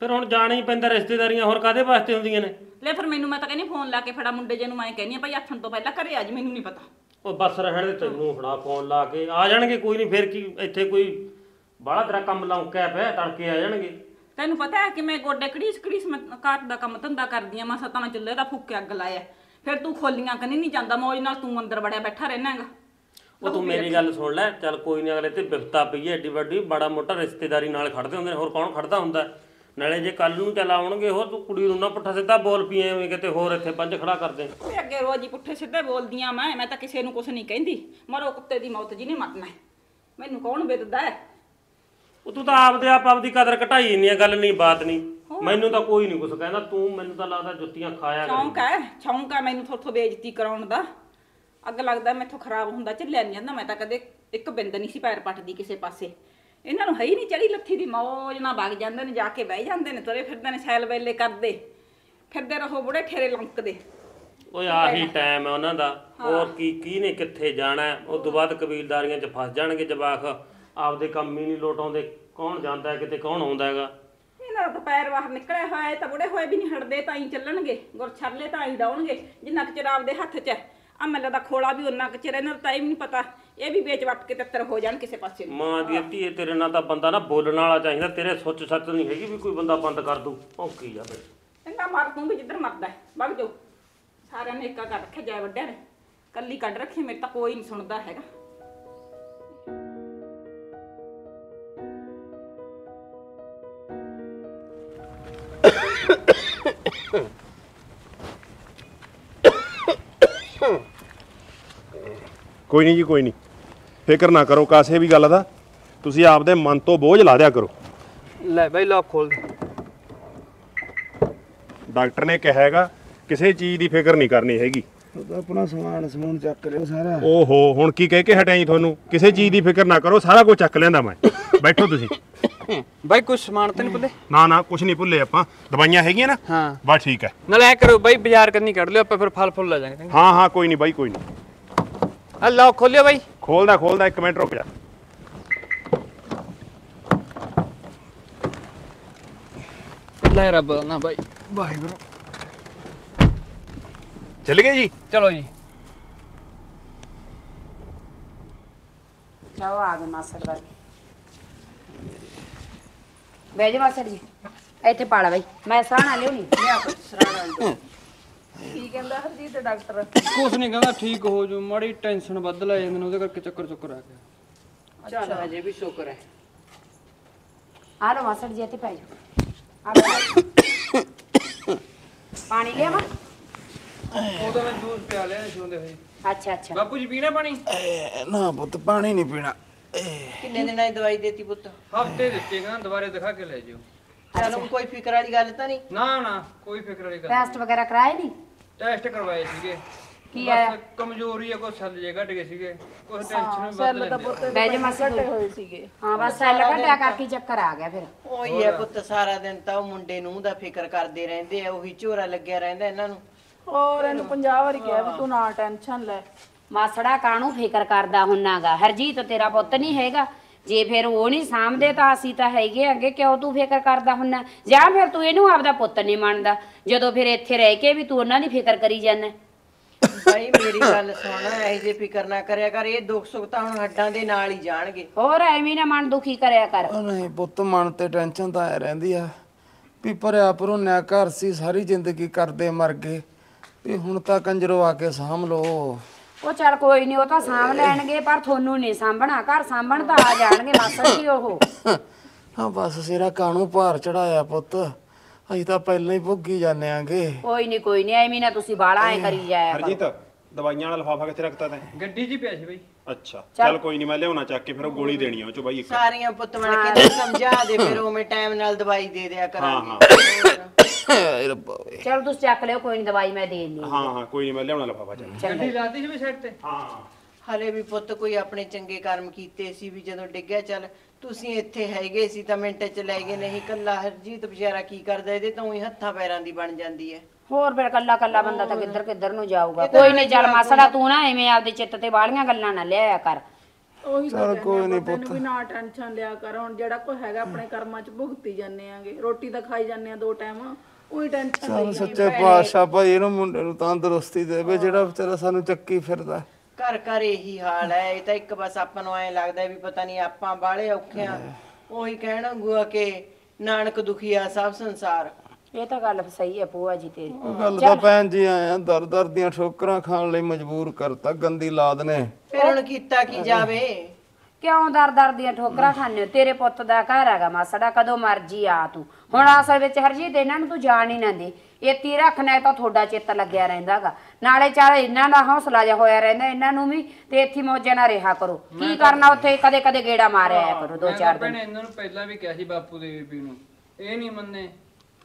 ਫਿਰ ਹੁਣ ਜਾਣਾ ਹੀ ਪੈਂਦਾ ਰਿਸ਼ਤੇਦਾਰੀਆਂ ਹੋਰ ਕਾਦੇ ਵਾਸਤੇ ਹੁੰਦੀਆਂ ਨੇ? ਲੈ ਫਿਰ ਮੈਨੂੰ ਮੈਂ ਤਾਂ ਕਹਿੰਦੀ ਫੋਨ ਲਾ ਕੇ ਫੜਾ ਮੁੰਡੇ ਜੇ ਨੂੰ ਮੈਂ ਕਹਿੰਦੀ ਆ ਭਾਈ ਆਥਣ ਤੋਂ ਪਹਿਲਾਂ ਘਰੇ ਆ ਜੀ ਮੈਨੂੰ ਨਹੀਂ ਪਤਾ। ਉਹ ਬਸ ਰਹਿਣ ਦੇ ਤੈਨੂੰ ਫੜਾ ਫੋਨ ਲਾ ਕੇ। ਆ ਜਾਣਗੇ ਕੋਈ ਨਹੀਂ ਫਿਰ ਕੀ ਇੱਥੇ ਕੋਈ ਬਾਹਲਾ ਤੇਰਾ ਕੰਮ ਲੌਂਕਿਆ ਪਿਆ ਤੜਕੇ ਆ ਜਾਣਗੇ। ਤੈਨੂੰ ਪਤਾ ਹੈ ਕਿ ਮੈਂ ਗੋਡੇ ਕੜੀਸ ਕੜੀਸ ਮੈਂ ਘਰ ਦਾ ਕੰਮ ਧੰਦਾ ਕਰਦੀ ਆ ਮੈਂ ਸਤਾਂ ਨਾਲ ਚੁੱਲ੍ਹੇ ਦਾ ਫੁੱਕ ਅੱਗ ਲਾਇਆ। ਫਿਰ ਤੂੰ ਖੋਲੀਆਂ ਕਨੀ ਨਹੀਂ ਜਾਂਦਾ ਮੌਜ ਨਾਲ ਤੂੰ ਅੰਦਰ ਵੜਿਆ ਬੈਠਾ ਰਹਿਣਾ ਹੈਗਾ। ਉਹ ਤੂੰ ਮੇਰੀ ਗੱਲ ਸੁਣ ਲੈ ਚੱਲ ਕੋਈ ਨਹੀਂ ਅਗਲੇ ਤੇ ਬਿਪਤਾ ਪਈ ਹੈ ਏਡੀ ਵੱਡੀ ਬੜਾ ਮੋਟਾ ਰਿਸ਼ਤੇਦਾਰੀ ਨਾਲ ਖੜਦੇ ਹੁੰਦੇ ਨੇ ਹੋਰ ਕੌਣ ਖੜਦਾ ਹੁੰਦਾ? ਨਾਲੇ ਜੇ ਕੱਲ ਨੂੰ ਚੱਲ ਆਉਣਗੇ ਹੋਰ ਤੂੰ ਕੁੜੀ ਨੂੰ ਨਾ ਪੁੱਠਾ ਸਿੱਧਾ ਬੋਲ ਪਈ ਐਵੇਂ ਕਿਤੇ ਹੋਰ ਇੱਥੇ ਪੰਜ ਖੜਾ ਕਰਦੇ। ਤੇ ਅੱਗੇ ਰੋਜ਼ ਹੀ ਪੁੱਠੇ ਸਿੱਧੇ ਬੋਲਦੀਆਂ ਮੈਂ ਮੈਂ ਤਾਂ ਕਿਸੇ ਨੂੰ ਕੁਛ ਨਹੀਂ ਕਹਿੰਦੀ। ਮਰੋ ਕੁੱਤੇ ਦੀ ਮੌਤ ਜੀ ਨੇ ਮਰਨਾ। ਮੈਨੂੰ ਕੌਣ ਵਿਦਦਾ ਹੈ? ਉਹ ਤੂੰ ਤਾਂ ਆਪਦੇ ਆਪ ਆਪਦੀ ਕਦਰ ਘਟਾਈ ਇੰਨੀ ਗੱਲ ਨਹੀਂ ਬਾਤ ਨਹੀਂ ਮੈਨੂੰ ਤਾਂ ਕੋਈ ਨਹੀਂ ਕੁਛ ਕਹਿੰਦਾ ਤੂੰ ਮੈਨੂੰ ਤਾਂ ਲੱਗਦਾ ਜੁੱਤੀਆਂ ਖਾਇਆ ਕਰ। ਸ਼ੌਂਕ ਹੈ ਸ਼ੌਂਕ ਹੈ ਮੈਨੂੰ ਥੋਥੋਂ ਬੇਇੱਜ਼ਤੀ ਕਰਾਉਣ ਦਾ। ਅੱਗ ਲੱਗਦਾ ਮੈਥੋਂ ਖਰਾਬ ਹੁੰਦਾ ਚੱਲਿਆ ਨਹੀਂ ਜਾਂਦਾ ਮੈਂ ਤਾਂ ਕਦੇ ਇੱਕ ਬਿੰਦ ਨਹੀਂ ਸੀ ਪੈਰ ਪੱਟਦੀ ਕਿਸੇ ਪਾਸੇ। ਇਹਨਾਂ ਨੂੰ ਹੈ ਹੀ ਨਹੀਂ ਚੜੀ ਲੱਥੀ ਦੀ ਮੌਜ ਨਾਲ ਵਗ ਜਾਂਦੇ ਨੇ ਜਾ ਕੇ ਬਹਿ ਜਾਂਦੇ ਨੇ ਤੁਰੇ ਫਿਰਦੇ ਨੇ ਸੈਲ ਵੇਲੇ ਕਰਦੇ। ਫਿਰਦੇ ਰਹੋ ਬੁੜੇ ਠੇਰੇ ਲੰਕਦੇ। ਓਏ ਆਹੀ ਟਾਈਮ ਹੈ ਉਹਨਾਂ ਦਾ। ਹੋਰ ਕੀ ਕੀ ਨੇ ਕਿੱਥੇ ਜਾਣਾ? ਉਸ ਤੋਂ ਬਾਅਦ ਕਬੀਲਦਾਰੀਆਂ 'ਚ ਫਸ ਜਾਣਗੇ ਜਵਾਕ। ਆਪਦੇ ਕੰਮ ਹੀ ਨਹੀਂ ਲੋਟਾਉਂਦੇ। ਕੌਣ ਜਾਂਦਾ ਹੈ ਕਿਤੇ ਕੌਣ ਆਉਂਦਾ ਹੈਗਾ? ਇਹਨਾਂ ਦਾ ਤਾਂ ਪੈਰ ਬਾਹਰ ਨਿਕਲਿਆ ਹੋਇਆ ਹੈ ਤਾਂ ਬੁੜੇ ਹੋਏ ਵੀ ਨਹੀਂ ਹਟਦੇ ਤਾਂ ਹੀ ਚੱਲਣਗੇ। ਗੁਰ ਛਰਲੇ ਤਾਂ ਹੀ ਡਾਉਣਗੇ ਜਿੰਨਾ ਕੁ ਚਿਰ ਆਪਦੇ ਹੱਥ 'ਚ ਹੈ। ਆ ਮੈਨੂੰ ਦਾ ਖੋਲਾ ਵੀ ਉਹਨਾਂ ਕੁ ਚਿਰ ਇਹਨਾਂ ਦਾ ਟਾਈਮ ਨਹੀਂ ਪਤਾ। ਇਹ ਵੀ ਵੇਚ ਵੱਟ ਕੇ ਤਿੱਤਰ ਹੋ ਜਾਣ ਕਿਸੇ ਪਾਸੇ ਨੂੰ। ਮਾਂ ਦੀ ਧੀਏ ਤੇਰੇ ਨਾਲ ਤਾਂ ਬੰਦਾ ਨਾ ਬੋਲਣ ਵਾਲਾ ਚਾਹੀਦਾ। ਤੇਰੇ ਸੁੱਚ ਸੱਚ ਨਹੀਂ ਹੈਗੀ ਵੀ ਕੋਈ ਬੰਦਾ ਬੰਦ ਕਰ ਦੂ। ਭੌਂਕੀ ਜਾਵੇ ਚੰਗਾ ਮਾਰ ਤੂੰ ਵੀ ਜਿੱਧਰ ਮਰਦਾ ਹੈ ਵਗ ਜਾਓ। ਸਾਰਿਆਂ ਨੇ ਇੱਕਾ ਕਰ ਰੱਖਿਆ ਜੈ ਵੱਡਿਆਂ ਨੇ। ਕੱਲੀ ਕੱਢ ਰੱਖੀ ਮੇਰੇ ਤਾਂ ਕੋਈ ਨਹੀਂ ਸੁਣਦਾ ਹੈਗਾ। ਕੋਈ ਨਹੀਂ ਜੀ ਕੋਈ ਨਹੀਂ। ਫਿਕਰ ਨਾ ਕਰੋ ਕਾਸੇ ਵੀ ਗੱਲ ਦਾ। ਤੁਸੀਂ ਆਪਦੇ ਮਨ ਤੋਂ ਬੋਝ ਲਾ ਦਿਆ ਕਰੋ। ਲੈ ਬਾਈ ਲੌਕ ਖੋਲ ਦੇ। ਡਾਕਟਰ ਨੇ ਕਿਹਾ ਹੈਗਾ ਕਿਸੇ ਚੀਜ਼ ਦੀ ਫਿਕਰ ਨਹੀਂ ਕਰਨੀ ਹੈਗੀ। ਉਹਦਾ ਆਪਣਾ ਸਮਾਨ ਸਮੂਨ ਚੱਕ ਲਿਓ ਸਾਰਾ। ਓਹੋ ਹੁਣ ਕੀ ਕਹਿ ਕੇ ਹਟਿਆ ਜੀ ਤੁਹਾਨੂੰ? ਕਿਸੇ ਚੀਜ਼ ਦੀ ਫਿਕਰ ਨਾ ਕਰੋ ਸਾਰਾ ਕੁਝ ਚੱਕ ਲੈਂਦਾ ਮੈਂ। ਬੈਠੋ ਤੁਸੀਂ। ਬਾਈ ਕੁਝ ਸਮਾਨ ਤਾਂ ਨਹੀਂ ਭੁੱਲੇ? ਨਾ ਨਾ ਕੁਝ ਨਹੀਂ ਭੁੱਲੇ ਆਪਾਂ। ਦਵਾਈਆਂ ਹੈਗੀਆਂ ਨਾ? ਹਾਂ। ਬਸ ਠੀਕ ਹੈ। ਨਾਲੇ ਐ ਕਰੋ ਬਾਈ ਬਾਜ਼ਾਰ ਕੰਨੀ ਕੱਢ ਲਿਓ ਆਪਾਂ ਫਿਰ ਫਲ ਫੁੱਲ ਲੈ ਜਾਾਂਗੇ ਹਾਂ ਹਾਂ ਕੋਈ ਨਹੀਂ ਬਾਈ ਕੋਈ ਨਹੀਂ। ਆ ਲੌਕ ਖੋਲਿਓ ਬਾਈ। ਖੋਲਦਾ ਖੋਲਦਾ ਇੱਕ ਮਿੰਟ ਰੁਕ ਜਾ। ਲੈ ਰੱਬ ਨਾ ਬਾਈ। ਵਾਹਿਗੁਰੂ। ਚੱਲ ਗਏ ਜੀ? ਚਲੋ ਜੀ। ਉਹ ਆ ਗਏ ਮਾਸੜ ਵਾਲੇ। ਬਹਿ ਜਾ ਮਾਸੜ ਜੀ। ਇੱਥੇ ਪਾਲਾ ਬਈ। ਮੈਂ ਸਾਹਣਾ ਲਿਉਣੀ ਲਿਆ ਪੁੱਤ ਸਰਾਣਾ ਕੀ ਕਹਿੰਦਾ ਹਰਜੀਤ ਡਾਕਟਰ? ਕੁਛ ਨਹੀਂ ਕਹਿੰਦਾ ਠੀਕ ਹੋ ਜੂ ਮਾੜੀ ਟੈਨਸ਼ਨ ਵੱਧ ਲੈ ਜਾਂਦੇ ਨੇ ਉਹਦੇ ਕਰਕੇ ਚੱਕਰ ਚੁੱਕਰ ਆ ਗਿਆ। ਚੱਲ ਹਜੇ ਵੀ ਸ਼ੁਕਰ ਹੈ। ਆ ਲਓ ਮਾਸੜ ਜੀ ਇੱਥੇ ਪੈ ਜਾਓ। ਆ ਬੈਠੋ। ਪਾਣੀ ਲਿਆਵਾਂ ਉਹਦਾ ਮੈਂ ਜੂਸ ਪਿਆ ਲਿਆ ਸੁਣਦੇ ਹੋਏ। ਅੱਛਾ ਅੱਛਾ। ਬਾਪੂ ਜੀ ਪੀਣਾ ਪਾਣੀ? ਨਾ ਪੁੱਤ ਪਾਣੀ ਨਹੀਂ ਪੀਣਾ। ਕਿੰਨੇ ਦਿਨਾਂ ਦੀ ਦਵਾਈ ਦੇਤੀ ਪੁੱਤ? ਹਫ਼ਤੇ ਦਿੱਤੇ ਕਹਿੰਦਾ ਦੁਬਾਰੇ ਦਿਖਾ ਕੇ ਲੈ ਜਿਓ ਚੱਲ ਹੁਣ ਕੋਈ ਫਿਕਰ ਵਾਲੀ ਗੱਲ ਤਾਂ ਨਹੀਂ? ਨਾ ਨਾ ਕੋਈ ਫਿਕਰ ਵਾਲੀ ਗੱਲ ਟੈਸਟ ਵਗੈਰਾ ਕਰਾਏ ਨਹੀਂ ਟੈਸਟ ਕਰਵਾਏ ਸੀਗੇ। ਕੀ ਬਸ ਆਇਆ? ਕਮਜ਼ੋਰੀ ਆ ਕੋਈ ਸੈੱਲ ਜੇ ਘਟ ਗਏ ਸੀਗੇ। ਕੋਈ ਟੈਨਸ਼ਨ ਵੀ ਵੱਧ ਲੈਂਦੇ ਆ। ਬਹਿ ਜਾ ਮਾਸੜ ਹੋਏ ਸੀਗੇ। ਹਾਂ ਬਸ ਸੈੱਲ ਘਟਿਆ ਕਰਕੇ ਚੱਕਰ ਆ ਗਿਆ ਫਿਰ। ਉਹੀ ਹੈ ਪੁੱਤ ਸਾਰਾ ਦਿਨ ਤਾਂ ਉਹ ਮੁੰਡੇ ਨੂੰ ਦਾ ਫਿਕਰ ਕਰਦੇ ਰਹਿੰਦੇ ਆ ਉਹੀ ਝੋਰਾ ਲੱਗਿਆ ਰਹਿੰਦਾ ਇਹਨਾਂ ਨੂੰ। ਹੋਰ ਇਹਨੂੰ 50 ਵਾਰੀ ਕਿਹਾ ਵੀ ਤੂੰ ਨਾ ਟੈਨਸ਼ਨ ਲੈ। ਮਾਸੜਾ ਕਾਹਨੂੰ ਫਿਕਰ ਕਰਦਾ ਹੁੰਨਾਗਾ? ਹਰਜੀਤ ਤੇਰਾ ਪੁੱਤ ਨਹੀਂ ਹੈਗਾ। ਜੇ ਫਿਰ ਉਹ ਨਹੀਂ ਸਾਂਭਦੇ ਤਾਂ ਅਸੀਂ ਤਾਂ ਹੈਗੇ ਅੱਗੇ ਕਿਉਂ ਤੂੰ ਫਿਕਰ ਕਰਦਾ ਹੁੰਨਾ? ਜਾਂ ਫਿਰ ਤੂੰ ਇਹਨੂੰ ਆਪਦਾ ਪੁੱਤ ਨਹੀਂ ਮੰਨਦਾ ਜਦੋਂ ਫਿਰ ਇੱਥੇ ਰਹਿ ਕੇ ਵੀ ਤੂੰ ਉਹਨਾਂ ਦੀ ਫਿਕਰ ਕਰੀ ਜਾਂਦਾ ਭਾਈ ਮੇਰੀ ਗੱਲ ਸੁਣ ਇਹ ਜੇ ਫਿਕਰ ਨਾ ਕਰਿਆ ਕਰ ਇਹ ਦੁੱਖ ਸੁੱਖ ਤਾਂ ਹੁਣ ਹੱਡਾਂ ਦੇ ਨਾਲ ਹੀ ਜਾਣਗੇ। ਹੋਰ ਐਵੇਂ ਨਾ ਮਨ ਦੁਖੀ ਕਰਿਆ ਕਰ। ਉਹ ਨਹੀਂ ਪੁੱਤ ਮਨ ਤੇ ਟੈਨਸ਼ਨ ਤਾਂ ਆ ਰਹਿੰਦੀ ਆ ਵੀ ਭਰਿਆ ਭਰੋਨਿਆ ਘਰ ਸੀ ਸਾਰੀ ਜ਼ਿੰਦਗੀ ਕਰਦੇ ਮਰ ਗਏ ਵੀ ਹੁਣ ਤਾਂ ਕੰਜਰੋ ਆ ਕੇ ਸਾਂਭ ਲੋ ਉਹ ਚੱਲ ਕੋਈ ਨਹੀਂ ਉਹ ਤਾਂ ਸਾਂਭ ਲੈਣਗੇ ਪਰ ਤੁਹਾਨੂੰ ਨਹੀਂ ਸਾਂਭਣਾ। ਘਰ ਸਾਂਭਣ ਤਾਂ ਆ ਜਾਣਗੇ ਮਾਸੜ ਜੀ ਉਹ। ਹਾਂ ਬਸ ਸਿਰਾ ਕਾਣੂ ਭਾਰ ਚੜਾਇਆ ਪੁੱਤ? ਅਸੀਂ ਤਾਂ ਪਹਿਲਾਂ ਹੀ ਭੁੱਗੀ ਜਾਂਦੇ ਆਂਗੇ। ਕੋਈ ਨਹੀਂ ਕੋਈ ਨਹੀਂ ਐਵੇਂ ਨਾ ਤੁਸੀਂ ਬਾਲਾ ਐ ਕਰੀ ਜਾਇਆ ਕਰੋ। ਹਰਜੀਤ ਦਵਾਈਆਂ ਵਾਲਾ ਲਫਾਫਾ ਕਿੱਥੇ ਰੱਖਤਾ ਤੈਂ? ਗੱਡੀ 'ਚ ਹੀ ਪਿਆ ਸੀ ਬਈ। ਅੱਛਾ ਚੱਲ। ਕੋਈ ਨਹੀਂ ਮੈਂ ਲਿਆਉਣਾ ਚੱਕ ਕੇ ਫਿਰ ਉਹ ਗੋਲੀ ਦੇਣੀ ਆ ਉਹ ਚ ਬਾਈ ਇੱਕ। ਸਾਰੀਆਂ ਪੁੱਤ ਬਣ ਕੇ ਸਮਝਾ ਦੇ ਫਿਰ ਉਵੇਂ ਟਾਈਮ ਨਾਲ ਦਵਾਈ ਦੇ ਦਿਆ ਹਾਂ ਕਰਾਂਗੇ। ਹਾਂ ਏ ਰੱਬਾ ਓਏ ਚਲ ਤੁਸੀਂ ਚੱਕ ਲਿਓ ਕੋਈ ਨਹੀਂ ਦਵਾਈ ਮੈਂ ਦੇ ਦਿੰਦੀ ਹਾਂ ਹਾਂ ਕੋਈ ਨਹੀਂ ਮੈਂ ਲਿਆਉਣਾ ਲਫਾਫਾ ਚੱਲ। ਗੱਡੀ ਲਾਤੀ ਸੀ ਵੀ ਸਾਈਡ ਤੇ? ਹਾਂ। ਹਲੇ ਵੀ ਪੁੱਤ ਕੋਈ ਆਪਣੇ ਚੰਗੇ ਕਰਮ ਕੀਤੇ ਸੀ ਵੀ ਜਦੋਂ ਡਿੱਗਿਆ ਚੱਲ ਤੁਸੀਂ ਇੱਥੇ ਹੈਗੇ ਸੀ ਤਾਂ ਮਿੰਟ ਚ ਲੈ ਗਏ ਨਹੀਂ ਕੱਲਾ ਹਰਜੀਤ ਵਿਚਾਰਾ ਕੀ ਕਰਦਾ ਇਹਦੇ ਤਾਂ ਉਹੀ ਹੱਥਾਂ ਪੈਰਾਂ ਦੀ ਬਣ ਜਾਂਦੀ ਹੈ। ਹੋਰ ਫਿਰ ਕੱਲਾ ਕੱਲਾ ਬੰਦਾ ਤਾਂ ਕਿੱਧਰ ਕਿੱਧਰ ਨੂੰ ਜਾਊਗਾ। ਕੋਈ ਨਹੀਂ ਚੱਲ ਮਾਸੜਾ ਤੂੰ ਨਾ ਐਵੇਂ ਆਪਦੇ ਚਿੱਤ ਤੇ ਬਾਲੀਆਂ ਗੱਲਾਂ ਨਾ ਲਿਆਇਆ ਕਰ। ਉਹੀ ਤਾਂ ਕੋਈ ਕਹਿੰਦੇ ਨੀ ਆ, ਤੈਨੂੰ ਵੀ ਨਾ ਟੈਨਸ਼ਨ ਲਿਆ ਕਰ ਹੁਣ ਜਿਹੜਾ ਕੋਈ ਹੈਗਾ ਆਪਣੇ ਕਰਮਾਂ 'ਚ ਭੁਗਤੀ ਜਾਂਦੇ ਆਂਗੇ। ਰੋਟੀ ਤਾਂ ਖਾਈ ਜਾਂਦੇ ਆ ਦੋ ਟਾਈਮ। ਉਹੀ ਟੈਨਸ਼ਨ ਚੱਲ ਸੱਚੇ ਪਾਤਸ਼ਾਹ ਭਾਈ ਇਹਨੂੰ ਮੁੰਡੇ ਨੂੰ ਤੰਦਰੁਸਤੀ ਦੇਵੇ ਜਿਹੜਾ ਵਿਚਾਰਾ ਸਾਨੂੰ ਚੱਕੀ ਫਿਰਦਾ। ਘਰ ਘਰ ਇਹੀ ਹਾਲ ਹੈ ਇਹ ਤਾਂ ਇੱਕ ਬਸ ਆਪਾਂ ਨੂੰ ਐਂ ਲੱਗਦਾ ਵੀ ਪਤਾ ਨਹੀਂ ਆਪਾਂ ਬਾਹਲੇ ਔਖੇ ਆ ਉਹੀ ਕਹਿਣਾ ਗੁਆ ਕਿ ਨਾਨਕ ਦੁਖੀਆ ਸਭ ਸੰਸਾਰ। ਇਹ ਤਾਂ ਗੱਲ ਸਹੀ ਹੈ ਪੂਆ ਜੀ ਤੇਰੀ। ਉਹ ਗੱਲ ਤਾਂ ਭੈਣ ਜੀ ਆਇਆ ਦਰ ਦਰ ਦੀਆਂ ਠੋਕਰਾਂ ਖਾਣ ਲਈ ਮਜਬੂਰ ਕਰਤਾ ਗੰਦੀ ਲਾਦ ਨੇ। ਫਿਰ ਹੁਣ ਕੀਤਾ ਕੀ ਜਾਵੇ? ਕਿਉਂ ਦਰ ਦਰ ਦੀਆਂ ਠੋਕਰਾਂ ਖਾਂਦੇ ਹੋ? ਤੇਰੇ ਪੁੱਤ ਦਾ ਘਰ ਹੈਗਾ ਮਾਸੜਾ ਕਦੋਂ ਮਰਜ਼ੀ ਆ ਤੂੰ। ਹੁਣ ਅਸਲ ਵਿੱਚ ਹਰਜੀਤ ਇਹਨਾਂ ਨੂੰ ਤੂੰ ਜਾਣ ਹੀ ਨਾ ਦੇ। ਇੱਥੇ ਰੱਖਣਾ ਹੈ ਤਾਂ ਤੁਹਾਡਾ ਚਿੱਤ ਲੱਗਿਆ ਰਹਿੰਦਾਗਾ। ਨਾਲੇ ਚਾਲ ਇਹਨਾਂ ਦਾ ਹੌਸਲਾ ਜਿਹਾ ਹੋਇਆ ਰਹਿੰਦਾ ਇਹਨਾਂ ਨੂੰ ਵੀ ਤੇ ਇੱਥੇ ਮੌਜਾਂ ਨਾਲ ਰਿਹਾ ਕਰੋ। ਕੀ ਕਰਨਾ ਉੱਥੇ? ਕਦੇ ਕਦੇ ਗੇੜਾ ਮਾਰਿਆ ਆਇਆ ਕਰੋ ਦੋ ਚਾਰ ਤਾਂ ਦਿਨ। ਇਹਨਾਂ ਨੂੰ ਪਹਿਲਾਂ ਵੀ ਕਿਹਾ ਸੀ ਬਾਪੂ ਦੇ ਬੀਬੀ ਨੂੰ। ਇਹ ਨਹੀਂ ਮੰਨੇ।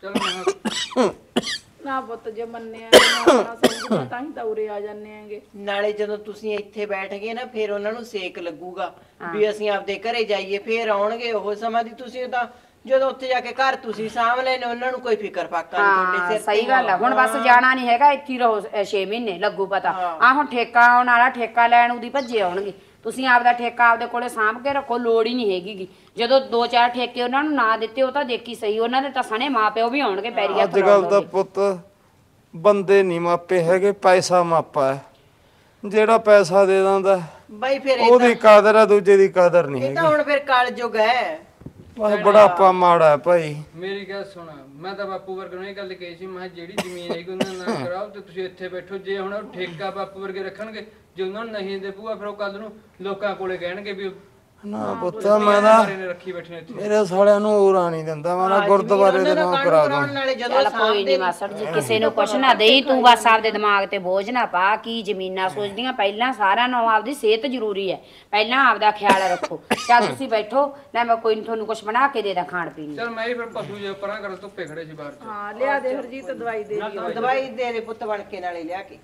ਚਲ ਮੈਂ ਨਾ ਪੁੱਤ ਜੇ ਮੰਨਿਆ ਨਾ ਸਮਝਦਾ ਤਾਂ ਹੀ ਤਾਂ ਉਰੇ ਆ ਜਾਂਦੇ ਆਂਗੇ ਨਾਲੇ ਜਦੋਂ ਤੁਸੀਂ ਇੱਥੇ ਬੈਠ ਗਏ ਨਾ ਫਿਰ ਉਹਨਾਂ ਨੂੰ ਸੇਕ ਲੱਗੂਗਾ ਵੀ ਅਸੀਂ ਆਪਦੇ ਘਰੇ ਜਾਈਏ ਫਿਰ ਆਉਣਗੇ ਉਹ ਸਮਾਂ ਦੀ ਤੁਸੀਂ ਤਾਂ ਜਦੋਂ ਉੱਥੇ ਜਾ ਕੇ ਘਰ ਤੁਸੀਂ ਸਾਂਭ ਲੈਣੇ ਉਹਨਾਂ ਨੂੰ ਕੋਈ ਫਿਕਰ ਫਾਕਾ ਨਹੀਂ ਤੁਹਾਡੇ ਹਾਂ ਸਿਰ ਸਹੀ ਗੱਲ ਆ। ਹੁਣ ਬਸ ਜਾਣਾ ਨਹੀਂ ਹੈਗਾ ਇੱਥੇ ਹੀ ਰਹੋ 6 ਮਹੀਨੇ ਲੱਗੂ ਪਤਾ। ਆ ਹੁਣ ਠੇਕਾ ਆਉਣ ਵਾਲਾ ਠੇਕਾ ਲੈਣ ਉਹਦੀ ਭੱਜੇ ਆਉਣਗੇ। ਤੁਸੀਂ ਆਪਦਾ ਠੇਕਾ ਆਪਦੇ ਕੋਲੇ ਸਾਂਭ ਕੇ ਰੱਖੋ ਲੋੜ ਹੀ ਨਹੀਂ ਹੈਗੀਗੀ। ਜਦੋਂ ਦੋ ਚਾਰ ਠੇਕੇ ਉਹਨਾਂ ਨੂੰ ਨਾ ਦਿੱਤੇ ਉਹ ਤਾਂ ਦੇਖੀ ਸਹੀ ਉਹਨਾਂ ਦੇ ਤਾਂ ਸਣੇ ਮਾਪਿਓ ਵੀ ਆਉਣਗੇ ਪੈਰੀਆ ਅੱਜ ਕੱਲ ਤਾਂ ਪੁੱਤ ਬੰਦੇ ਨਹੀਂ ਮਾਪੇ ਹੈਗੇ ਪੈਸਾ ਮਾਪਾ ਹੈ। ਜਿਹੜਾ ਪੈਸਾ ਦੇ ਦਿੰਦਾ ਬਈ ਫਿਰ ਇਹ ਉਹਦੀ ਕਦਰ ਹੈ ਦੂਜੇ ਦੀ ਕਦਰ ਨਹੀਂ ਇਹ ਹੈਗੀ। ਤਾਂ ਹੁਣ ਫਿਰ ਕਾਲਜੁਗ ਹੈ। ਬਸ ਬੜਾਪਾ ਮਾੜਾ ਹੈ ਭਾਈ। ਮੇਰੀ ਗੱਲ ਸੁਣ ਮੈਂ ਤਾਂ ਬਾਪੂ ਵਰਗੇ ਨੂੰ ਇਹ ਗੱਲ ਕਹੀ ਸੀ ਮੈਂ ਕਿਹਾ ਜਿਹੜੀ ਜ਼ਮੀਨ ਹੈਗੀ ਉਹਨਾਂ ਨਾਲ ਕਰਾਓ ਤੇ ਤੁਸੀਂ ਇੱਥੇ ਬੈਠੋ ਜੇ ਹੁਣ ਉਹ ਠੇਕਾ ਬਾਪੂ ਵਰਗੇ ਰੱਖਣਗੇ ਜੇ ਉਹਨਾਂ ਨੂੰ ਨਹੀਂ ਦੇ ਪੂਆ ਫਿਰ ਉਹ ਕੱਲ ਨੂੰ ਲੋਕਾਂ ਕੋਲੇ ਕਹਿਣਗੇ ਵੀ ਨਾ ਪੁੱਤ ਮੈਂ ਨਾ ਮਾਰੇ ਨੇ ਰੱਖੀ ਬੈਠੇ ਨੇ ਇੱਥੇ ਮੇਰੇ ਸਾਲਿਆਂ ਨੂੰ ਉਰਾ ਨਹੀਂ ਦਿੰਦਾ ਮੈਂ ਨਾ ਗੁਰਦੁਆਰੇ ਦੇ ਨਾਮ ਕਰਾ ਦੂੰ। ਨਾਲੇ ਜਦੋਂ ਚੱਲ ਕੋਈ ਨਹੀਂ ਮਾਸੜ ਜੀ ਕਿਸੇ ਨੂੰ ਕੁਛ ਨਾ ਦੇਈ ਤੂੰ ਬਸ ਆਪਦੇ ਦਿਮਾਗ ਤੇ ਬੋਝ ਨਾ ਪਾ ਕੀ ਜ਼ਮੀਨਾਂ ਸੋਚਦੀਆਂ। ਪਹਿਲਾਂ ਸਾਰਿਆਂ ਨੂੰ ਆਪਦੀ ਸਿਹਤ ਜ਼ਰੂਰੀ ਹੈ। ਪਹਿਲਾਂ ਆਪਦਾ ਖਿਆਲ ਰੱਖੋ। ਚੱਲ ਤੁਸੀਂ ਬੈਠੋ ਲੈ ਮੈਂ ਕੋਈ ਨੀ ਤੁਹਾਨੂੰ ਕੁਛ ਬਣਾ ਕੇ ਦੇ ਦਾਂ ਖਾਣ ਪੀਣ ਨੂੰ। ਚਲ ਮੈਂ ਹੀ ਫਿਰ ਪਸ਼ੂ ਜੇ ਪਰਾਂ ਕਰ ਧੁੱਪੇ ਖੜੇ ਸੀ ਬਾਹਰ ਚ। ਹਾਂ ਲਿਆ ਦੇ ਹਰਜੀਤ ਦਵਾਈ ਦੇ ਦਵਾਈ ਦੇ ਦੇ ਪੁੱਤ ਬਣ ਕੇ ਨਾਲੇ ਲਿਆ ਕੇ।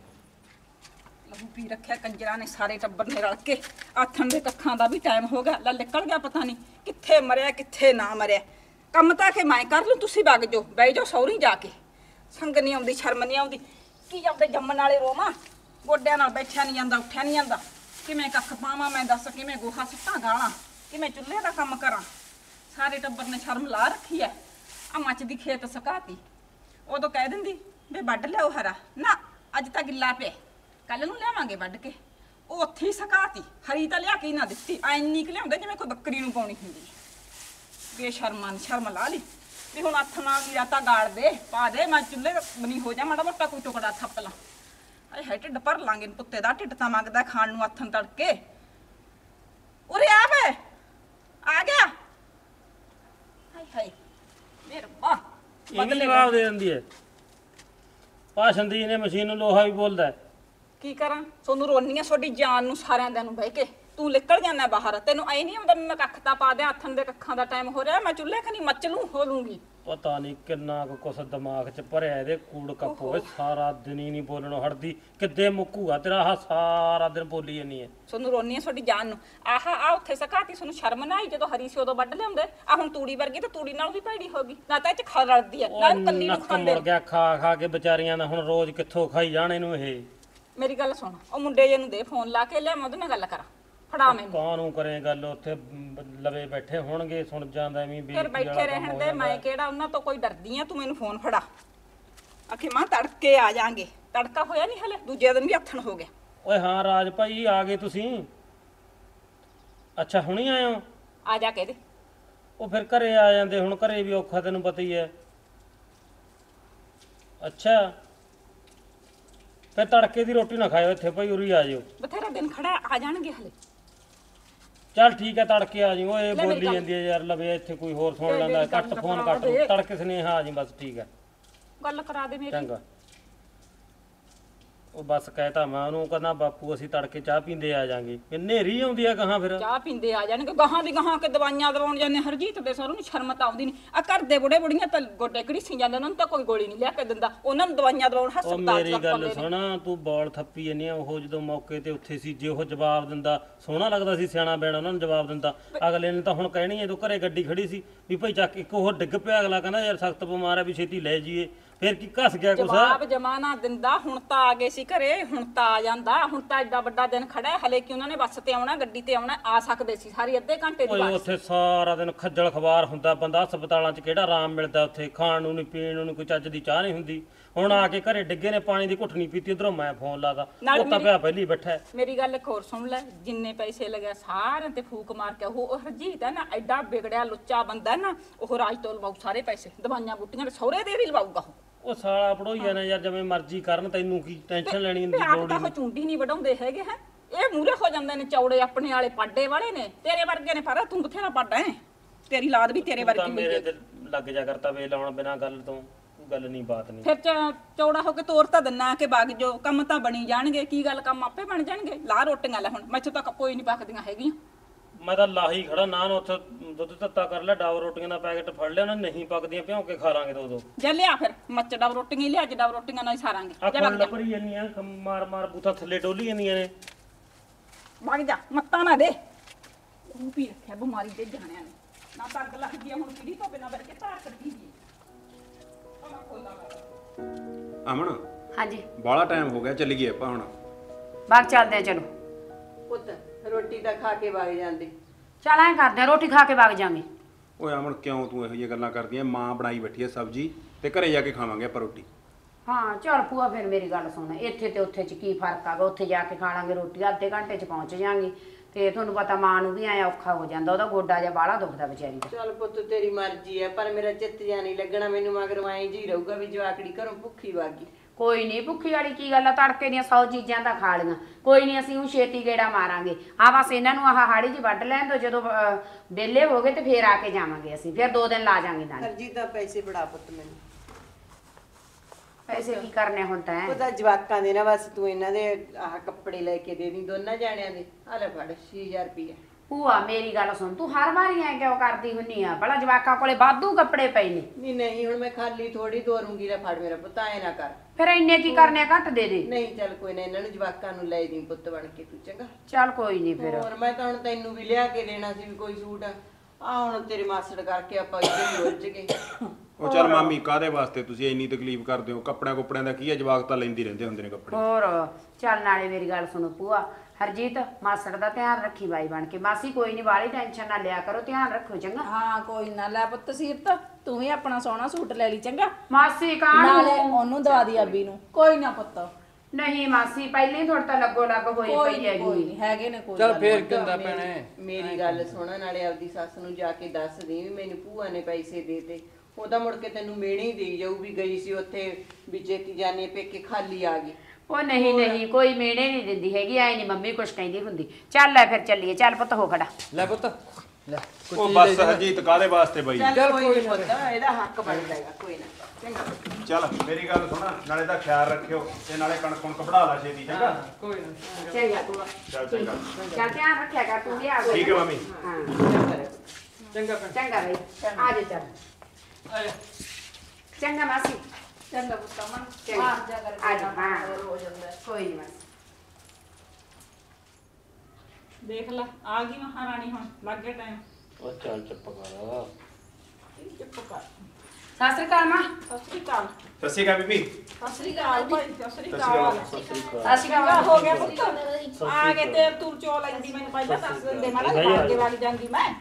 ਲਹੂ ਪੀ ਰੱਖਿਆ, ਕੰਜਰਾਂ ਨੇ ਸਾਰੇ ਟੱਬਰ ਨੇ ਰਲ ਕੇ, ਆਥਣ ਦੇ ਕੱਖਾਂ ਦਾ ਵੀ ਟਾਈਮ ਹੋ ਗਿਆ, ਲੈ ਨਿਕਲ ਗਿਆ ਪਤਾ ਨਹੀਂ ਕਿੱਥੇ ਮਰਿਆ, ਕਿੱਥੇ ਨਾ ਮਰਿਆ। ਕੰਮ ਤਾਂ ਕਿ ਮੈਂ ਕਰ ਲੂ, ਤੁਸੀਂ ਵਗ ਜਾਓ, ਬਹਿ ਜਾਓ ਸੌਰੀ ਜਾ ਕੇ। ਸੰਗ ਨਹੀਂ ਆਉਂਦੀ, ਸ਼ਰਮ ਨਹੀਂ ਆਉਂਦੀ। ਕੀ ਆਉਂਦੇ, ਜੰਮਣ ਵਾਲੇ ਰੋਵਾਂ? ਗੋਡਿਆਂ ਨਾਲ ਬੈਠਿਆ ਨਹੀਂ ਜਾਂਦਾ, ਉੱਠਿਆ ਨਹੀਂ ਜਾਂਦਾ। ਕਿਵੇਂ ਕੱਖ ਪਾਵਾਂ ਮੈਂ, ਦੱਸ ਕਿਵੇਂ ਗੋਹਾ ਸਿੱਟਾਂ, ਗਾਲਾਂ? ਕਿਵੇਂ ਚੁੱਲ੍ਹੇ ਦਾ ਕੰਮ ਕਰਾਂ? ਸਾਰੇ ਟੱਬਰ ਨੇ ਸ਼ਰਮ ਲਾ ਰੱਖੀ ਐ। ਆ ਮੱਚ ਦੀ ਖੇਤ ਸਕਾਤੀ। ਉਦੋਂ ਕਹਿ ਦਿੰਦੀ, ਵੇ ਵੱਢ ਲਿਆਓ ਹਰਾ। ਨਾ, ਅੱਜ ਤਾਂ ਗਿੱਲਾ ਪਿਆ। ਕੱਲ ਨੂੰ ਲਿਆਵਾਂਗੇ ਵੱਢ ਕੇ। ਉਹ ਉੱਥੇ ਹੀ ਸਕਾਤੀ। ਹਰੀ ਤਾਂ ਲਿਆ ਕੇ ਹੀ ਨਾ ਦਿੱਤੀ। ਐਨੀ ਕਿ ਲਿਆਉਂਦੇ ਜਿਵੇਂ ਕੋਈ ਬੱਕਰੀ ਨੂੰ ਪਾਉਣੀ ਹੁੰਦੀ ਹੈ। ਬੇਸ਼ਰਮਾਨ ਸ਼ਰਮ ਲਾ ਲਈ। ਵੀ ਹੁਣ ਹੱਥ ਨਾਲ ਵੀ ਤਾਂ ਗਾੜ ਦੇ ਪਾ ਦੇ ਮੈਂ ਚੁੱਲ੍ਹੇ ਬਣੀ ਹੋ ਜਾ ਮਾੜਾ ਮੋਟਾ ਕੋਈ ਟੁਕੜਾ ਥੱਪ ਲਾ ਆਏ ਹੈ ਢਿੱਡ ਭਰ ਲਾਂਗੇ ਪੁੱਤੇ ਦਾ। ਢਿੱਡ ਤਾਂ ਮੰਗਦਾ ਖਾਣ ਨੂੰ ਹੱਥਾਂ ਤੜਕੇ। ਉਰੇ ਆ ਵੇ। ਆ ਗਿਆ। ਹਾਏ ਹਾਏ। ਮੇਰੇ ਬਾ ਇਹ ਵੀ ਜਵਾਬ ਦੇ ਦਿੰਦੀ ਹੈ। ਭਾਸ਼ਣ ਦੀ ਇਹਨੇ ਮਸ਼ੀਨ ਨੂੰ ਲੋਹਾ ਵੀ ਬੋਲਦਾ ਹੈ। ਕੀ ਕਰਾਂ? ਸੋਨੂੰ ਰੋਨੀਆਂ ਤੁਹਾਡੀ ਜਾਨ ਨੂੰ ਸਾਰਿਆਂ ਦਿਨ ਨੂੰ ਬਹਿ ਕੇ। ਤੂੰ ਨਿਕਲ ਜਾਂਦਾ ਬਾਹਰ। ਤੈਨੂੰ ਐ ਨਹੀਂ ਆਉਂਦਾ ਵੀ ਮੈਂ ਕੱਖ ਤਾਂ ਪਾ ਦਿਆਂ ਹੱਥਾਂ ਦੇ ਕੱਖਾਂ ਦਾ ਟਾਈਮ ਹੋ ਰਿਹਾ ਮੈਂ ਚੁੱਲ੍ਹੇ ਖਣੀ ਮੱਚ ਲੂੰ ਹੋ ਲੂੰਗੀ। ਪਤਾ ਨਹੀਂ ਕਿੰਨਾ ਕੁ ਕੁਛ ਦਿਮਾਗ 'ਚ ਭਰਿਆ ਇਹਦੇ ਕੂੜ ਕੱਪ ਹੋਏ ਸਾਰਾ ਦਿਨ ਹੀ ਨਹੀਂ ਬੋਲਣੋਂ ਹਟਦੀ। ਕਿੱਦੇ ਮੁੱਕੂਗਾ ਤੇਰਾ ਆਹ ਸਾਰਾ ਦਿਨ ਬੋਲੀ ਜਾਨੀ ਹੈ ਸੋਨੂੰ ਰੋਨੀਆਂ ਤੁਹਾਡੀ ਜਾਨ ਨੂੰ। ਆਹਾ ਆ ਉੱਥੇ ਸਕਾਤੀ ਸੋਨੂੰ ਸ਼ਰਮ ਨਾ ਆਈ ਜਦੋਂ ਹਰੀ ਸੀ ਉਦੋਂ ਵੱਢ ਲਿਆਉਂਦੇ। ਆ ਹੁਣ ਤੂੜੀ ਵਰਗੀ ਤਾਂ ਤੂੜੀ ਨਾਲ ਵੀ ਭੈੜੀ ਹੋ ਗਈ। ਨਾ ਤਾਂ ਇਹ ਚ ਖਾ ਰਲਦੀ ਆ ਨਾ ਕੱਲੀ ਨੂੰ ਨੱਕ ਖਾਂਦੇ। ਮੁੜ ਗਿਆ ਖਾ ਖਾ ਕੇ ਵਿਚਾਰੀਆਂ ਦਾ ਹੁਣ ਰੋਜ਼ ਕਿੱਥੋਂ ਖਾਈ ਜਾਣ ਇਹਨੂੰ ਇਹ। ਮੇਰੀ ਗੱਲ ਸੁਣ ਉਹ ਮੁੰਡੇ ਜੇ ਨੂੰ ਦੇ ਫੋਨ ਲਾ ਕੇ ਲਿਆ ਮੈਂ ਉਹਦੇ ਨਾਲ ਗੱਲ ਕਰਾਂ। ਫੜਾ ਮੈਨੂੰ। ਕਾਹਨੂੰ ਕਰੇ ਗੱਲ ਉੱਥੇ ਲਵੇ ਬੈਠੇ ਹੋਣਗੇ ਸੁਣ ਜਾਂਦਾ ਐਵੇਂ ਫਿਰ ਬੇਇੱਜ਼ਤੀ ਬੈਠੇ ਰਹਿਣ ਦੇ ਮੈਂ। ਕਿਹੜਾ ਉਹਨਾਂ ਤੋਂ ਕੋਈ ਡਰਦੀ ਆ ਤੂੰ ਮੈਨੂੰ ਫੋਨ ਫੜਾ। ਆਖੇ ਮਾਂ ਤੜਕੇ ਆ ਜਾਾਂਗੇ। ਤੜਕਾ ਹੋਇਆ ਨਹੀਂ ਹਲੇ? ਦੂਜੇ ਦਿਨ ਵੀ ਹੱਥਣ ਹੋ ਗਿਆ ਓਏ ਹਾਂ ਰਾਜ ਭਾਈ ਆ ਗਏ ਤੁਸੀਂ? ਅੱਛਾ ਹੁਣੀ ਆਏ ਹੋ? ਆ ਜਾ ਕੇ ਦੇ। ਉਹ ਫਿਰ ਘਰੇ ਆ ਜਾਂਦੇ ਹੁਣ ਘਰੇ ਵੀ ਔਖਾ ਤੈਨੂੰ ਪਤਾ ਹੀ ਹੈ। ਅੱਛਾ। ਫਿਰ ਤੜਕੇ ਦੀ ਰੋਟੀ ਨਾ ਖਾਇਓ ਇੱਥੇ ਭਾਈ ਉਰੀ ਆ ਜਿਓ। ਬਥੇਰਾ ਦਿਨ ਖੜਾ ਆ ਜਾਣਗੇ ਹਲੇ। ਚੱਲ ਠੀਕ ਹੈ ਤੜਕੇ ਆ ਜਿਓ ਮੇਰੀ ਬੋਲੀ ਜਾਂਦੀ ਹੈ ਯਾਰ ਲਵੇ ਇੱਥੇ ਕੋਈ ਹੋਰ ਸੁਣ ਲੈਂਦਾ ਕੱਟ ਫੋਨ ਕੱਟ। ਤੜਕੇ ਸਨੇਹਾ ਆ ਜੀ ਬਸ ਠੀਕ ਹੈ ਗੱਲ ਕਰਾ ਦੇ ਮੇਰੀ। ਚੰਗਾ। ਉਹ ਬਸ ਕਹਿਤਾ ਮੈਂ ਉਹਨੂੰ ਕਹਿੰਦਾ ਬਾਪੂ ਅਸੀਂ ਤੜਕੇ ਚਾਹ ਪੀਂਦੇ ਆ ਜਾਾਂਗੇ। ਇਹ ਨੇਰੀ ਆਉਂਦੀ ਆ ਕਹਾਂ ਫਿਰ। ਚਾਹ ਪੀਂਦੇ ਆ ਜਾਣਗੇ। ਗਾਹਾਂ ਦੀ ਗਾਹਾਂ ਕੇ ਦਵਾਈਆਂ ਦਵਾਉਣ ਜਾਂਦੇ ਹਰਜੀਤ ਦੇ ਸਰ ਨੂੰ ਸ਼ਰਮ ਤਾਂ ਆਉਂਦੀ ਨਹੀਂ। ਆ ਘਰ ਦੇ ਬੁੜੇ ਬੁੜੀਆਂ ਤਾਂ ਗੋਡੇ ਘੜੀਸੀ ਜਾਂਦੇ ਉਹਨਾਂ ਨੂੰ ਤਾਂ ਕੋਈ ਗੋਲੀ ਨਹੀਂ ਲਿਆ ਕੇ ਦਿੰਦਾ। ਉਹਨਾਂ ਨੂੰ ਦਵਾਈਆਂ ਦਵਾਉਣ ਉਹ ਹਸਪਤਾਲ ਮੇਰੀ ਚ ਗੱਲ ਸੁਣ ਤੂੰ ਬੋਲ ਥੱਪੀ ਜੰਨੀ ਆ। ਉਹ ਜਦੋਂ ਮੌਕੇ ਤੇ ਉੱਥੇ ਸੀ ਜੇ ਉਹ ਜਵਾਬ ਦਿੰਦਾ ਸੋਹਣਾ ਲੱਗਦਾ ਸੀ ਸਿਆਣਾ ਬੈਣਾ ਉਹਨਾਂ ਨੂੰ ਜਵਾਬ ਦਿੰਦਾ। ਅਗਲੇ ਨੇ ਤਾਂ ਹੁਣ ਕਹਿਣੀ ਜਦੋਂ ਘਰੇ ਗੱਡੀ ਖੜੀ ਸੀ ਵੀ ਭਾਈ ਚੱਕ ਇੱਕ ਉਹ ਡਿੱਗ ਪਿਆ ਅਗਲਾ ਕਹਿੰਦਾ ਯਾਰ ਸਖਤ ਬਿਮਾਰ ਆ ਵੀ ਛੇਤੀ ਲੈ ਜਾਈਏ। ਫਿਰ ਕੀ ਘਸ ਗਿਆ ਕੁਛ? ਜਵਾਬ ਜਮਾਨਾ ਦਿੰਦਾ ਹੁਣ ਤਾਂ ਆ ਗਏ ਸੀ ਘਰੇ ਹੁਣ ਤਾਂ ਆ ਜਾਂਦਾ। ਹੁਣ ਤਾਂ ਐਡਾ ਵੱਡਾ ਦਿਨ ਖੜਾ ਹੈ ਹਲੇ ਕਿ ਉਹਨਾਂ ਨੇ ਬੱਸ ਤੇ ਆਉਣਾ ਗੱਡੀ ਤੇ ਆਉਣਾ ਆ ਸਕਦੇ ਸੀ ਸਾਰੀ ਅੱਧੇ ਘੰਟੇ ਦੀ ਓਏ ਬੱਸ। ਉੱਥੇ ਸਾਰਾ ਦਿਨ ਖੱਜਲ ਖਵਾਰ ਹੁੰਦਾ ਬੰਦਾ ਹਸਪਤਾਲਾਂ 'ਚ ਕਿਹੜਾ ਆਰਾਮ ਮਿਲਦਾ ਉੱਥੇ? ਖਾਣ ਨੂੰ ਨਹੀਂ ਪੀਣ ਨੂੰ ਨੀ ਕੋਈ ਚੱਜ ਦੀ ਚਾਹ ਨਹੀਂ ਹੁੰਦੀ। ਹੁਣ ਆ ਕੇ ਘਰੇ ਡਿੱਗੇ ਨੇ ਪਾਣੀ ਦੀ ਘੁੱਟ ਨਹੀਂ ਪੀਤੀ ਉਧਰੋਂ ਮੈਂ ਫੋਨ ਲਾਦਾ। ਨਾਲ ਉਹ ਤਾਂ ਪਿਆ ਪਹਿਲੀ ਬੈਠਾ ਹੈ। ਮੇਰੀ ਗੱਲ ਇੱਕ ਹੋਰ ਸੁਣ ਲੈ ਜਿੰਨੇ ਪੈਸੇ ਲਗਾ ਸਾਰਿਆਂ ਤੇ ਫੂਕ ਮਾਰ ਕੇ ਉਹ ਉਹ ਹਰਜੀਤ ਹੈ ਨਾ ਐਡਾ ਵਿਗੜਿਆ ਲੁੱਚਾ ਬੰਦਾ ਹੈ ਨਾ ਉਹ ਰਾਜ ਤੋਂ ਲਵਾਉ ਸਾਰੇ ਪੈਸੇ ਦਵਾਈਆਂ ਬੂਟੀਆਂ ਸਹੁਰੇ ਦੇ ਵੀ ਲਵਾਊਗਾ ਉਹ। ਉਹ ਸਾਲਾ ਪੜੋਈਆ ਨੇ ਯਾਰ ਜਿਵੇਂ ਮਰਜ਼ੀ ਕਰਨ ਤੈਨੂੰ ਕੀ ਟੈਨਸ਼ਨ ਲੈਣੀ ਹੁੰਦੀ ਲੋੜ ਹੀ ਉਹ ਚੁੰਡੀ ਨਹੀਂ ਵਡਾਉਂਦੇ ਹੈਗੇ ਹੈ। ਇਹ ਮੂਰੇ ਹੋ ਜਾਂਦੇ ਨੇ ਚੌੜੇ ਆਪਣੇ ਵਾਲੇ ਪਾਡੇ ਵਾਲੇ ਨੇ। ਤੇਰੇ ਵਰਗੇ ਨੇ ਪਰ ਤੂੰ ਬਥੇਰਾ ਪਾਡਾ ਹੈ। ਤੇਰੀ ਲਾਦ ਵੀ ਤੇਰੇ ਵਰਗੀ ਮਿਲ ਮੇਰੇ ਤੇ ਲੱਗ ਜਾ ਕਰਤਾ ਵੇ ਲਾਉਣ ਬਿਨਾ ਗੱਲ ਤੋਂ ਗੱਲ ਨਹੀਂ ਬਾਤ ਨਹੀਂ। ਫਿਰ ਚੌੜਾ ਹੋ ਕੇ ਤੋਰ ਤਾਂ ਦਿੰਨਾ ਕਿ ਵਗ ਜੋ ਕੰਮ ਤਾਂ ਬਣੀ ਜਾਣਗੇ ਕੀ ਗੱਲ ਕੰਮ ਆਪੇ ਬਣ ਜਾਣਗੇ? ਲਾ ਰੋਟੀਆਂ ਲੈ ਹੁਣ ਮੈਥੋਂ ਤਾਂ ਕੋਈ ਨਹੀਂ ਪੱਕਦੀਆਂ ਹੈਗੀਆਂ। ਮੈਂ ਤਾਂ ਲਾਹੀ ਖੜਾ ਨਾ ਨੂੰ ਉੱਥੇ ਦੁੱਧ ਤੱਤਾ ਕਰ ਲੈ ਡਾਵ ਰੋਟੀਆਂ ਦਾ ਪੈਕੇਟ ਫੜ ਲਿਆ ਉਹਨਾਂ ਨੇ ਨਹੀਂ ਪੱਕਦੀਆਂ ਭਿਉਂ ਕੇ ਖਾ ਲਾਂਗੇ ਦੋ ਦੋ। ਜੇ ਲਿਆ ਫਿਰ ਮੱਚੜਾ ਰੋਟੀਆਂ ਹੀ ਲਿਆ ਜੜਾ ਰੋਟੀਆਂ ਨਾਲ ਹੀ ਸਾਰਾਂਗੇ ਆ ਜੇ ਕੋਲ ਵਗ ਜਾ ਲੱਭਰੀ ਜਾਂਦੀਆਂ ਮਾਰ ਮਾਰ ਬੂਥਾ ਥੱਲੇ ਡੋਲੀ ਜਾਂਦੀਆਂ ਨੇ। ਵਗ ਜਾ ਮੱਤਾ ਨਾ ਦੇ। ਉਹ ਵੀ ਰੱਖਿਆ ਬਿਮਾਰੀ ਦੇ ਜਾਣਿਆਂ ਨੇ। ਨਾ ਤਾਂ ਅੱਗ ਲੱਗਦੀ ਆ ਹੁਣ ਪੀੜੀ ਤੋਂ ਬਿਨਾਂ ਵਰਕੇ ਧਾਰ ਕੱਢੀ ਦੀ ਆਹ ਖੋਲਾ। ਅਮਨ ਹਾਂਜੀ। ਬਾਹਲਾ ਟਾਈਮ ਹੋ ਗਿਆ ਚੱਲੀਏ ਆਪਾਂ ਹੁਣ। ਬਾਗ ਚੱਲਦੇ ਆ ਚਲੋ। ਪੁੱਤ ਰੋਟੀ ਤਾਂ ਖਾ ਕੇ ਵਗ ਜਾਂਦੇ। ਚੱਲ ਐਂ ਕਰਦੇ ਆ ਰੋਟੀ ਖਾ ਕੇ ਵਗ ਜਾਾਂਗੇ। ਓਏ ਅਮਨ ਕਿਉਂ ਤੂੰ ਇਹੋ ਜਿਹੀਆਂ ਗੱਲਾਂ ਕਰਦੀਆਂ ਮਾਂ ਬਣਾਈ ਬੈਠੀ ਹੈ ਸਬਜੀ ਤੇ ਘਰੇ ਜਾ ਕੇ ਖਾਵਾਂਗੇ ਆਪਾਂ ਰੋਟੀ। ਹਾਂ ਚੱਲ ਭੂਆ ਫਿਰ ਮੇਰੀ ਗੱਲ ਸੁਣ। ਇੱਥੇ ਤੇ ਉੱਥੇ ਚ ਕੀ ਫ਼ਰਕ ਆਗਾ? ਉੱਥੇ ਜਾ ਕੇ ਖਾ ਲਾਂਗੇ ਰੋਟੀ ਅੱਧੇ ਘੰਟੇ ਚ ਪਹੁੰਚ ਜਾਾਂਗੇ। ਤੇ ਤੁਹਾਨੂੰ ਪਤਾ ਮਾਂ ਨੂੰ ਵੀ ਐ ਔਖਾ ਹੋ ਜਾਂਦਾ ਉਹਦਾ ਗੋਡਾ ਜਿਹਾ ਬਾਹਲਾ ਦੁਖਦਾ ਵਿਚਾਰੀ ਦਾ। ਚੱਲ ਪੁੱਤ ਤੇਰੀ ਮਰਜ਼ੀ ਹੈ ਪਰ ਮੇਰਾ ਚਿੱਤ ਜਾ ਨਹੀਂ ਲੱਗਣਾ। ਮੈਨੂੰ ਮਗਰ ਐਂ ਜੀ ਰਹੂਗਾ ਵੀ ਜਵਾਕੜੀ ਘਰੋਂ ਭੁੱਖੀ ਵਾਗੀ ਕੋਈ ਨਹੀਂ ਭੁੱਖੀ ਵਾਲੀ ਕੀ ਗੱਲ ਆ ਤੜਕੇ ਦੀਆਂ 100 ਚੀਜ਼ਾਂ ਤਾਂ ਖਾ ਲੀਆਂ। ਕੋਈ ਨਹੀਂ ਅਸੀਂ ਉਹ ਛੇਤੀ ਗੇੜਾ ਮਾਰਾਂਗੇ। ਆ ਬਸ ਇਹਨਾਂ ਨੂੰ ਆਹ ਹਾੜੀ ਜੀ ਵੱਢ ਲੈਣ ਦੋ ਜਦੋਂ ਵਿਹਲੇ ਹੋ ਗਏ ਤੇ ਫੇਰ ਆ ਕੇ ਜਾਵਾਂਗੇ ਅਸੀਂ। ਫਿਰ ਦੋ ਦਿਨ ਲਾ ਜਾਾਂਗੇ ਨਾਲ ਹਰਜੀ ਤਾਂ ਪੈਸੇ ਫੜਾ ਪੁੱਤ ਮੈਨੂੰ। ਪੈਸੇ ਕੀ ਕਰਨੇ ਹੁਣ ਤਾਂ? ਉਹਦਾ ਜਵਾਕਾਂ ਦੇ ਨਾ ਬਸ ਤੂੰ ਇਹਨਾਂ ਦੇ ਆਹ ਕੱਪੜੇ ਲੈ ਕੇ ਦੇ ਦੀ ਦੋਨਾਂ ਜਾਣਿਆਂ ਦੇ। ਆ ਲੈ ਫੜ 6000 ਰੁਪਏ ਭੂਆ ਮੇਰੀ ਗੱਲ ਸੁਣ ਤੂੰ ਹਰ ਵਾਰੀ ਐ ਕਿਉਂ ਕਰਦੀ ਹੁੰਨੀ ਆ? ਭਲਾ ਜਵਾਕਾਂ ਕੋਲੇ ਵਾਧੂ ਕੱਪੜੇ ਪਏ ਨੇ। ਨਹੀਂ ਨਹੀਂ ਹੁਣ ਮੈਂ ਖਾਲੀ ਥੋੜੀ ਤੋਰੂੰਗੀ ਲੈ ਫੜ ਮੇਰਾ ਪੁੱਤ ਐ ਨਾ ਕਰ। ਫਿਰ ਇੰਨੇ ਕੀ ਕਰਨੇ ਆ? ਘੱਟ ਦੇ ਦੇ। ਨਹੀਂ ਚੱਲ ਕੋਈ ਨਾ ਇਹਨਾਂ ਨੂੰ ਜਵਾਕਾਂ ਨੂੰ ਲੈ ਦੀ ਪੁੱਤ ਬਣ ਕੇ ਤੂੰ ਚੰਗਾ? ਚੱਲ ਕੋਈ ਨਹੀਂ ਫਿਰ। ਹੋਰ ਮੈਂ ਤਾਂ ਹੁਣ ਤੈਨੂੰ ਵੀ ਲਿਆ ਕੇ ਦੇਣਾ ਸੀ ਵੀ ਕੋਈ ਸੂਟ। ਆ ਹੁਣ ਤੇਰੇ ਮਾਸੜ ਕਰਕੇ ਆਪਾਂ ਇੱਥੇ ਹੀ ਉਲਝ ਗਏ। ਉਹ ਚੱਲ ਮਾਮੀ ਕਾਦੇ ਵਾਸਤੇ ਤੁਸੀਂ ਇੰਨੀ ਤਕਲੀਫ ਕਰਦੇ ਹੋ? ਕੱਪੜਿਆਂ ਕੁੱਪੜਿਆਂ ਦਾ ਕੀ ਹੈ ਜਵਾਕ ਤਾਂ ਲੈਂਦੀ ਰਹਿੰਦੇ ਹੁੰਦੇ ਨੇ ਕੱਪੜੇ। ਹੋਰ ਚੱਲ ਨਾਲੇ ਮੇਰੀ ਗੱਲ ਸੁਣੋ ਭੂਆ। ਹਰਜੀਤ ਮਾਸੜ ਦਾ ਧਿਆਨ ਰੱਖੀ ਬਾਈ ਬਣ ਕੇ। ਮਾਸੀ ਕੋਈ ਨਹੀਂ ਵਾਲੀ ਟੈਨਸ਼ਨ ਨਾ ਲਿਆ ਕਰੋ ਧਿਆਨ ਰੱਖੋ ਚੰਗਾ। ਹਾਂ ਕੋਈ ਨਾ ਲੈ ਪੁੱਤ ਸੀਰਤ ਤੂੰ ਵੀ ਆਪਣਾ ਸੋਹਣਾ ਸੂਟ ਲੈ ਲਈ ਚੰਗਾ। ਮਾਸੀ ਨਾਲੇ ਕਾਹਨੂੰ ਉਹਨੂੰ ਦਵਾ ਦੀ ਆਬੀ ਨੂੰ। ਕੋਈ ਨਾ ਪੁੱਤ। ਨਹੀਂ ਮਾਸੀ ਪਹਿਲਾਂ ਹੀ ਤੁਹਾਡੇ ਤਾਂ ਲੱਗੋ ਲੱਗ ਹੋਈ ਕੋਈ ਪਈ ਨਹੀਂ ਕੋਈ ਹੈਗੀ ਨਹੀਂ ਹੈਗੇ ਨੇ ਕੋਈ ਚੱਲ ਗੱਲ ਫੇਰ ਨੀ। ਕਿੰਦਾ ਭੈਣੇ ਮੇਰੀ ਗੱਲ ਸੁਣਨ ਨਾਲੇ ਆਪਦੀ ਸੱਸ ਨੂੰ ਜਾ ਕੇ ਦੱਸ ਦੇ ਵੀ ਮੈਨੂੰ ਭੂਆ ਨੇ ਪੈਸੇ ਦੇਤੇ ਉਹਦਾ ਮੁੜ ਕੇ ਤੈਨੂੰ ਮੇਣੇ ਹੀ ਦੇਈ ਜਾਊ ਵੀ ਗਈ ਸੀ ਉੱਥੇ ਵੀ ਜੇਤੀ ਜਾਨੀ ਪੇਕੇ ਖਾਲੀ ਆ ਗਈ। ਉਹ ਨਹੀਂ ਨਹੀਂ ਕੋਈ ਮੇਣੇ ਨਹੀਂ ਦਿੰਦੀ ਹੈਗੀ ਐ ਨਹੀਂ ਮੰਮੀ ਕੁਛ ਕਹਿੰਦੀ ਹੁੰਦੀ। ਚੱਲ ਲੈ ਫਿਰ ਚੱਲੀਏ ਚੱਲ ਪੁੱਤ ਹੋ ਖੜਾ। ਲੈ ਪੁੱਤ। ਲੈ ਕੁਛ ਉਹ ਬਸ। ਹਰਜੀਤ ਕਾਦੇ ਵਾਸਤੇ ਬਾਈ? ਚੱਲ ਕੋਈ ਨਹੀਂ ਪੁੱਤ ਇਹਦਾ ਹੱਕ ਬਣਦਾ ਹੈਗਾ ਕੋਈ ਨਾ। ਚੰਗਾ। ਚੱਲ ਮੇਰੀ ਗੱਲ ਸੁਣਾ ਨਾਲੇ ਤਾਂ ਖਿਆਲ ਰੱਖਿਓ ਤੇ ਨਾਲੇ ਕਣਕ ਕੁਣਕ ਵਢਾ ਲਾ ਛੇਤੀ ਚੰਗਾ? ਕੋਈ ਨਾ। ਚੰਗਾ ਤੂੰ ਚੱਲ ਚੰਗਾ। ਚੱਲ ਧਿਆਨ ਰੱਖਿਆ ਕਰ ਤੂੰ ਵੀ ਆ ਗਈ ਠੀਕ ਹੈ ਮੰਮੀ। ਹਾਂ। ਚੰਗਾ ਚੰਗਾ ਬਈ ਆ ਜਾ ਚੱਲ। ਚੰਗਾ ਮਾਸੀ। ਚੰਗਾ ਪੁੱਤ ਅਮਨ ਚੰਗਾ। ਮਾਰ ਜਾ ਕਰ ਆ ਜਾ, ਹਾਂ। ਹੋ ਜਾਂਦਾ ਹੈ। ਕੋਈ ਨਹੀਂ ਮਾਸੀ ਦੇਖ ਲੈ ਆ ਗਈ ਮਹਾਰਾਣੀ ਹੁਣ ਲੱਗ ਗਿਆ ਟਾਈਮ ਉਹ ਚੱਲ ਚੁੱਪ ਕਰ ਚੁੱਪ ਕਰ ਸਤਿ ਸ੍ਰੀ ਅਕਾਲ ਮਾਂ ਸਤਿ ਸ੍ਰੀ ਅਕਾਲ ਸਤਿ ਸ਼੍ਰੀ ਅਕਾਲ ਬੀਬੀ ਸਤਿ ਸ੍ਰੀ ਅਕਾਲ ਭਾਈ ਸਤਿ ਸ੍ਰੀ ਅਕਾਲ ਸਤਿ ਸ੍ਰੀ ਚੰਗਾ ਅਕਾਲ ਹੋ ਗਿਆ ਪੁੱਤ ਆ ਕੇ ਤੇ ਤੂੰ ਚੋ ਲੈਂਦੀ ਮੈਨੂੰ ਪਹਿਲਾਂ ਦੱਸ ਦਿੰਦੇ ਮਾੜਾ ਜਿਹਾ ਅੱਗੇ ਵੱਲ ਜਾਂਦੀ ਮੈਂ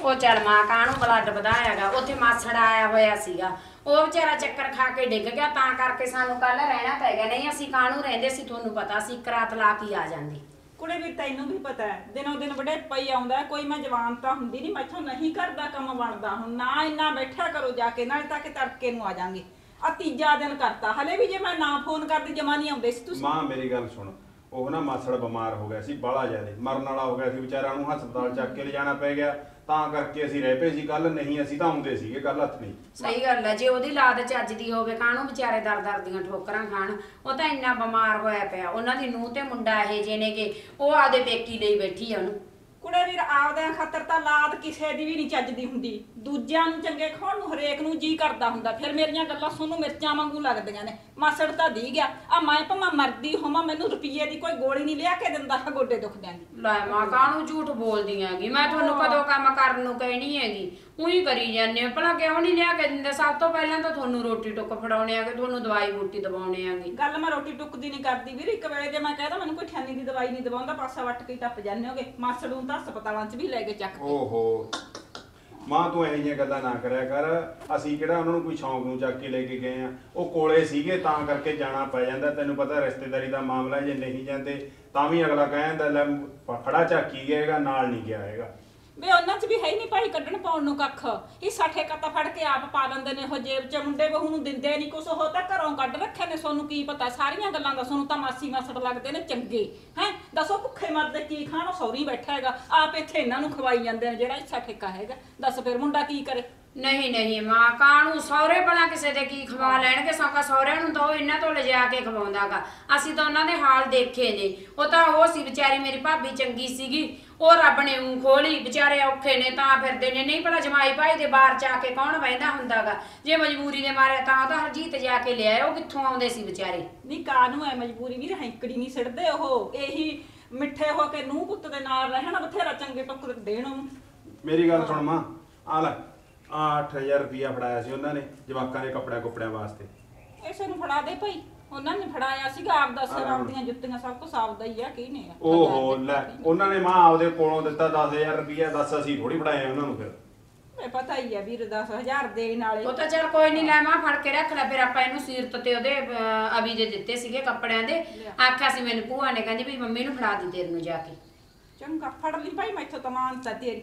ਉਹ ਚੱਲ ਮਾਂ ਕਾਹਨੂੰ ਬਲੱਡ ਵਧਾਇਆਗਾ ਉੱਥੇ ਮਾਸੜ ਆਇਆ ਹੋਇਆ ਸੀਗਾ ਉਹ ਵਿਚਾਰਾ ਚੱਕਰ ਖਾ ਕੇ ਡਿੱਗ ਗਿਆ ਤਾਂ ਕਰਕੇ ਸਾਨੂੰ ਕੱਲ ਰਹਿਣਾ ਪੈ ਗਿਆ। ਨਹੀਂ ਅਸੀਂ ਕਾਹਨੂੰ ਰਹਿੰਦੇ ਸੀ ਤੁਹਾਨੂੰ ਪਤਾ ਸੀ ਇੱਕ ਰਾਤ ਲਾ ਕੇ ਆ ਜਾਂਦੀ। ਕੁੜੇ ਵੀ ਤੈਨੂੰ ਵੀ ਪਤਾ ਹੈ ਦਿਨੋਂ ਦਿਨ ਬੜੇ ਪਈ ਆਉਂਦਾ ਹੈ, ਕੋਈ ਮੈਂ ਜਵਾਨ ਤਾਂ ਹੁੰਦੀ ਨਹੀਂ ਮੈਥੋਂ ਨਹੀਂ ਘਰ ਦਾ ਕੰਮ ਬਣਦਾ ਹੁਣ ਨਾ ਇੰਨਾ ਬੈਠਿਆ ਕਰੋ ਜਾ ਕੇ ਨਾਲੇ ਤਾਂ ਕਿ ਤੜਕੇ ਨੂੰ ਆ ਜਾਾਂਗੇ। ਆ ਤੀਜਾ ਦਿਨ ਕਰਤਾ ਹਲੇ ਵੀ ਜੇ ਮੈਂ ਨਾ ਫੋਨ ਕਰਦੀ ਜਮਾ ਨਹੀਂ ਆਉਂਦੇ ਸੀ ਤੁਸੀਂ। ਮਾਂ ਮੇਰੀ ਗੱਲ ਸੁਣ ਉਹ ਨਾ ਮਾਸੜ ਬਿਮਾਰ ਹੋ ਗਿਆ ਸੀ ਬਾਹਲਾ ਜ਼ਿਆਦਾ ਮਰਨ ਵਾਲਾ ਹੋ ਗਿਆ ਸੀ ਵਿਚਾਰਾ ਨੂੰ ਹਸਪਤਾਲ ਚੱਕ ਕੇ ਲਿਜਾਣਾ ਪੈ ਗਿਆ ਤਾਂ ਕਰਕੇ ਅਸੀਂ ਰਹਿ ਪਏ ਸੀ ਕੱਲ ਨਹੀਂ ਅਸੀਂ ਤਾਂ ਆਉਂਦੇ ਸੀਗੇ ਕੱਲ ਹੱਥ ਨਹੀਂ। ਸਹੀ ਗੱਲ ਹੈ ਜੇ ਉਹਦੀ ਲਾਦ ਚੱਜ ਦੀ ਹੋਵੇ ਕਾਹਨੂੰ ਵਿਚਾਰੇ ਦਰ ਦਰ ਦੀਆਂ ਠੋਕਰਾਂ ਖਾਣ? ਉਹ ਤਾਂ ਇੰਨਾ ਬਿਮਾਰ ਹੋਇਆ ਪਿਆ ਉਹਨਾਂ ਦੀ ਨੂੰਹ ਤੇ ਮੁੰਡਾ ਇਹ ਜੇ ਨੇ ਕਿ ਉਹ ਆਦੇ ਪੇਕੀ ਲਈ ਬੈਠੀ ਆ ਉਹਨੂੰ। ਕੁੜੇ ਵੀਰ ਆਪਦਿਆਂ ਖਾਤਰ ਤਾਂ ਲਾਦ ਕਿਸੇ ਦੀ ਵੀ ਨਹੀਂ ਚੱਜਦੀ ਹੁੰਦੀ। ਦੂਜਿਆਂ ਨੂੰ ਚੰਗੇ ਖਾਣ ਨੂੰ ਹਰੇਕ ਨੂੰ ਜੀ ਕਰਦਾ ਹੁੰਦਾ ਫਿਰ ਮੇਰੀਆਂ ਗੱਲਾਂ ਸੁਣਨ ਨੂੰ ਮਿਰਚਾਂ ਵਾਂਗੂ ਲੱਗਦੀਆਂ ਨੇ। ਮਾਸੜ ਤਾਂ ਦੀ ਗਿਆ। ਆ ਮੈਂ ਭਾਵੇਂ ਮਰਦੀ ਹੋਵਾਂ ਮੈਨੂੰ ਰੁਪਈਏ ਦੀ ਕੋਈ ਗੋਲੀ ਨਹੀਂ ਲਿਆ ਕੇ ਦਿੰਦਾ ਗੋਡੇ ਦੁਖਦਿਆਂ ਦੀ। ਲੈ ਮਾਂ ਕਾਹਨੂੰ ਝੂਠ ਬੋਲਦੀ ਹੈਗੀ? ਮੈਂ ਤੁਹਾਨੂੰ ਕਦੋਂ ਕੰਮ ਕਰਨ ਨੂੰ ਕਹਿਣੀ ਹੈਗੀ? ਉਹੀ ਕਰੀ ਜਾਂਦੇ ਹੋ। ਭਲਾ ਕਿਉਂ ਨਹੀਂ ਲਿਆ ਕੇ ਦਿੰਦੇ? ਸਭ ਤੋਂ ਪਹਿਲਾਂ ਤਾਂ ਤੁਹਾਨੂੰ ਰੋਟੀ ਟੁੱਕ ਫੜਾਉਣੇ ਆਗੇ ਤੁਹਾਨੂੰ ਦਵਾਈ ਬੂਟੀ ਦਵਾਉਣੇ ਆਗੇ ਗੱਲ ਮੈਂ ਰੋਟੀ ਟੁੱਕਦੀ ਨਹੀਂ ਕਰਦੀ ਵੀਰ ਇੱਕ ਵੇਲੇ ਜੇ ਮੈਂ ਕਹਿੰਦਾ ਮੈਨੂੰ ਕੋਈ ਠਾਨੀ ਦੀ ਦਵਾਈ ਨਹੀਂ ਦਵਾਉਂਦਾ ਪਾਸਾ ਵੱਟ ਕੇ ਹੀ ਟੱਪ ਜਾਂਦੇ ਹੋਗੇ। ਮਾਸੜ ਨੂੰ ਤਾਂ ਹਸਪਤਾਲਾਂ 'ਚ ਵੀ ਲੈ ਕੇ ਚੱਕ ਕੇ। ਓਹੋ। ਮਾਂ ਤੂੰ ਇਹੋ ਜਿਹੀਆਂ ਗੱਲਾਂ ਨਾ ਕਰਿਆ ਕਰ। ਅਸੀਂ ਕਿਹੜਾ ਉਹਨਾਂ ਨੂੰ ਕੋਈ ਸ਼ੌਂਕ ਨੂੰ ਚੱਕ ਕੇ ਲੈ ਕੇ ਗਏ ਆ। ਉਹ ਕੋਲੇ ਸੀਗੇ ਤਾਂ ਕਰਕੇ ਜਾਣਾ ਪੈ ਜਾਂਦਾ। ਤੈਨੂੰ ਪਤਾ ਰਿਸ਼ਤੇਦਾਰੀ ਦਾ ਮਾਮਲਾ ਜੇ ਨਹੀਂ ਜਾਂਦੇ ਤਾਂ ਵੀ ਅਗਲਾ ਕਹਿੰਦਾ, ਲੈ ਫੜਾ ਝਾਕੀ ਗਏਗਾ ਨਾਲ ਨਹੀਂ ਗਿਆ ਹੈਗਾ। ਵੇ ਉਹਨਾਂ 'ਚ ਵੀ ਹੈ ਹੀ ਨਹੀਂ ਭਾਈ ਕੱਢਣ ਪਾਉਣ ਨੂੰ ਕੱਖ। ਹਿੱਸਾ ਠੇਕਾ ਤਾਂ ਫੜ ਕੇ ਆਪ ਪਾ ਲੈਂਦੇ ਨੇ ਉਹ ਜੇਬ 'ਚ। ਮੁੰਡੇ ਬਹੂ ਨੂੰ ਦਿੰਦੇ ਨਹੀਂ ਕੁਛ ਉਹ ਤਾਂ ਘਰੋਂ ਕੱਢ ਰੱਖੇ ਨੇ ਸੋਨੂੰ ਕੀ ਪਤਾ? ਸਾਰੀਆਂ ਗੱਲਾਂ ਦਾ ਸੋਨੂੰ ਤਾਂ ਮਾਸੀ ਮਾਸੜ ਲੱਗਦੇ ਨੇ ਚੰਗੇ। ਹੈ? ਦੱਸੋ ਭੁੱਖੇ ਮਰਦੇ ਕੀ ਖਾਣ ਉਹ ਸੌਰੀ ਬੈਠਾ ਹੈਗਾ। ਆਪ ਇੱਥੇ ਇਹਨਾਂ ਨੂੰ ਖਵਾਈ ਜਾਂਦੇ ਨੇ ਜਿਹੜਾ ਹਿੱਸਾ ਠੇਕਾ ਹੈਗਾ। ਦੱਸ ਫਿਰ ਮੁੰਡਾ ਕੀ ਕਰੇ? ਨਹੀਂ ਨਹੀਂ ਮਾਂ ਕਾਹਨੂੰ? ਸਹੁਰੇ ਭਲਾ ਕਿਸੇ ਦੇ ਕੀ ਖਵਾ ਲੈਣਗੇ? ਸੌਕਾ ਸਹੁਰਿਆਂ ਨੂੰ ਤਾਂ ਉਹ ਇਹਨਾਂ ਤੋਂ ਲਿਜਾ ਕੇ ਖਵਾਉਂਦਾਗਾ। ਅਸੀਂ ਤਾਂ ਉਹਨਾਂ ਦੇ ਹਾਲ ਦੇਖੇ ਨੇ। ਉਹ ਤਾਂ ਉਹ ਸੀ ਵਿਚਾਰੀ ਮੇਰੀ ਭਾਬੀ ਚੰਗੀ ਸੀਗੀ। ਉਹ ਰੱਬ ਨੇ ਊਂ ਖੋਲੀ ਵਿਚਾਰੇ ਔਖੇ ਨੇ ਤਾਂ ਫਿਰਦੇ ਨੇ। ਨਹੀਂ ਭਲਾ ਜਮਾਈ ਭਾਈ ਦੇ ਬਾਹਰ ਆ ਕੇ ਕੌਣ ਬਹਿੰਦਾ ਹੁੰਦਾਗਾ? ਜੇ ਮਜਬੂਰੀ ਦੇ ਮਾਰੇ ਤਾਂ ਉਹ ਤਾਂ ਹਰਜੀਤ ਜਾ ਕੇ ਲਿਆਏ ਉਹ ਕਿੱਥੋਂ ਆਉਂਦੇ ਸੀ ਵਿਚਾਰੇ? ਨਹੀਂ ਕਾਹਨੂੰ ਐ ਮਜਬੂਰੀ? ਵੀ ਹੈਂਕੜੀ ਨਹੀਂ ਸਿੜਦੇ ਉਹ। ਇਹੀ ਮਿੱਠੇ ਹੋ ਕੇ ਨੂੰਹ ਪੁੱਤ ਦੇ ਨਾਲ ਰਹਿਣ ਬਥੇਰਾ ਚੰਗੇ ਟੁੱਕ ਦੇਣ ਉਹਨੂੰ। ਮੇਰੀ ਗੱਲ ਸੁਣ ਮਾਂ ਆ ਲੈ ਆ 8000 ਰੁਪਇਆ ਫੜਾਇਆ ਸੀ ਉਹਨਾਂ ਨੇ ਜਵਾਕਾਂ ਦੇ ਕੱਪੜਿਆਂ ਕੁੱਪੜਿਆਂ ਵਾਸਤੇ। ਇਸੇ ਨੂੰ ਫੜਾ ਦੇ ਭਾਈ। ਉਹਨਾਂ ਨੇ ਫੜਾਇਆ ਸੀਗਾ ਆਪਦਾ ਸਿਰ ਆਪਦੀਆਂ ਜੁੱਤੀਆਂ ਸਭ ਕੁਝ ਆਪਦਾ ਹੀ ਆ ਕੀ ਨੇ ਆ? ਓਹੋ ਲੈ ਉਹਨਾਂ ਨੇ ਮਾਂ ਆਪਦੇ ਕੋਲੋਂ ਦਿੱਤਾ 10000 ਰੁਪਇਆ ਦੱਸ ਅਸੀਂ ਥੋੜੀ ਫੜਾਏ ਉਹਨਾਂ ਨੂੰ ਫਿਰ। ਇਹ ਪਤਾ ਹੀ ਆ ਵੀਰ 10000 ਦੇਣ ਵਾਲੇ। ਉਹ ਤਾਂ ਚਲ ਕੋਈ ਨਹੀਂ ਲੈ ਮਾਂ ਫੜ ਕੇ ਰੱਖ ਲੈ। ਫਿਰ ਆਪਾਂ ਇਹਨੂੰ ਸੀਰਤ ਤੇ ਉਹਦੇ ਅਹ, ਅਭੀ ਦੇ ਦਿੱਤੇ ਸੀਗੇ ਕੱਪੜਿਆਂ ਦੇ। ਆਖਿਆ ਸੀ ਮੈਨੂੰ ਭੂਆ ਨੇ ਕਹਿੰਦੀ ਵੀ ਮੰਮੀ ਨੂੰ ਫੜਾ ਦੀ ਤੇਰੇ ਨੂੰ ਜਾ ਕੇ। ਚੰਗਾ ਫੜ ਲਈ ਭਾਈ ਮੈਥੋਂ ਤਾਂ ਮਾਨਤਾ ਤੇਰੀ।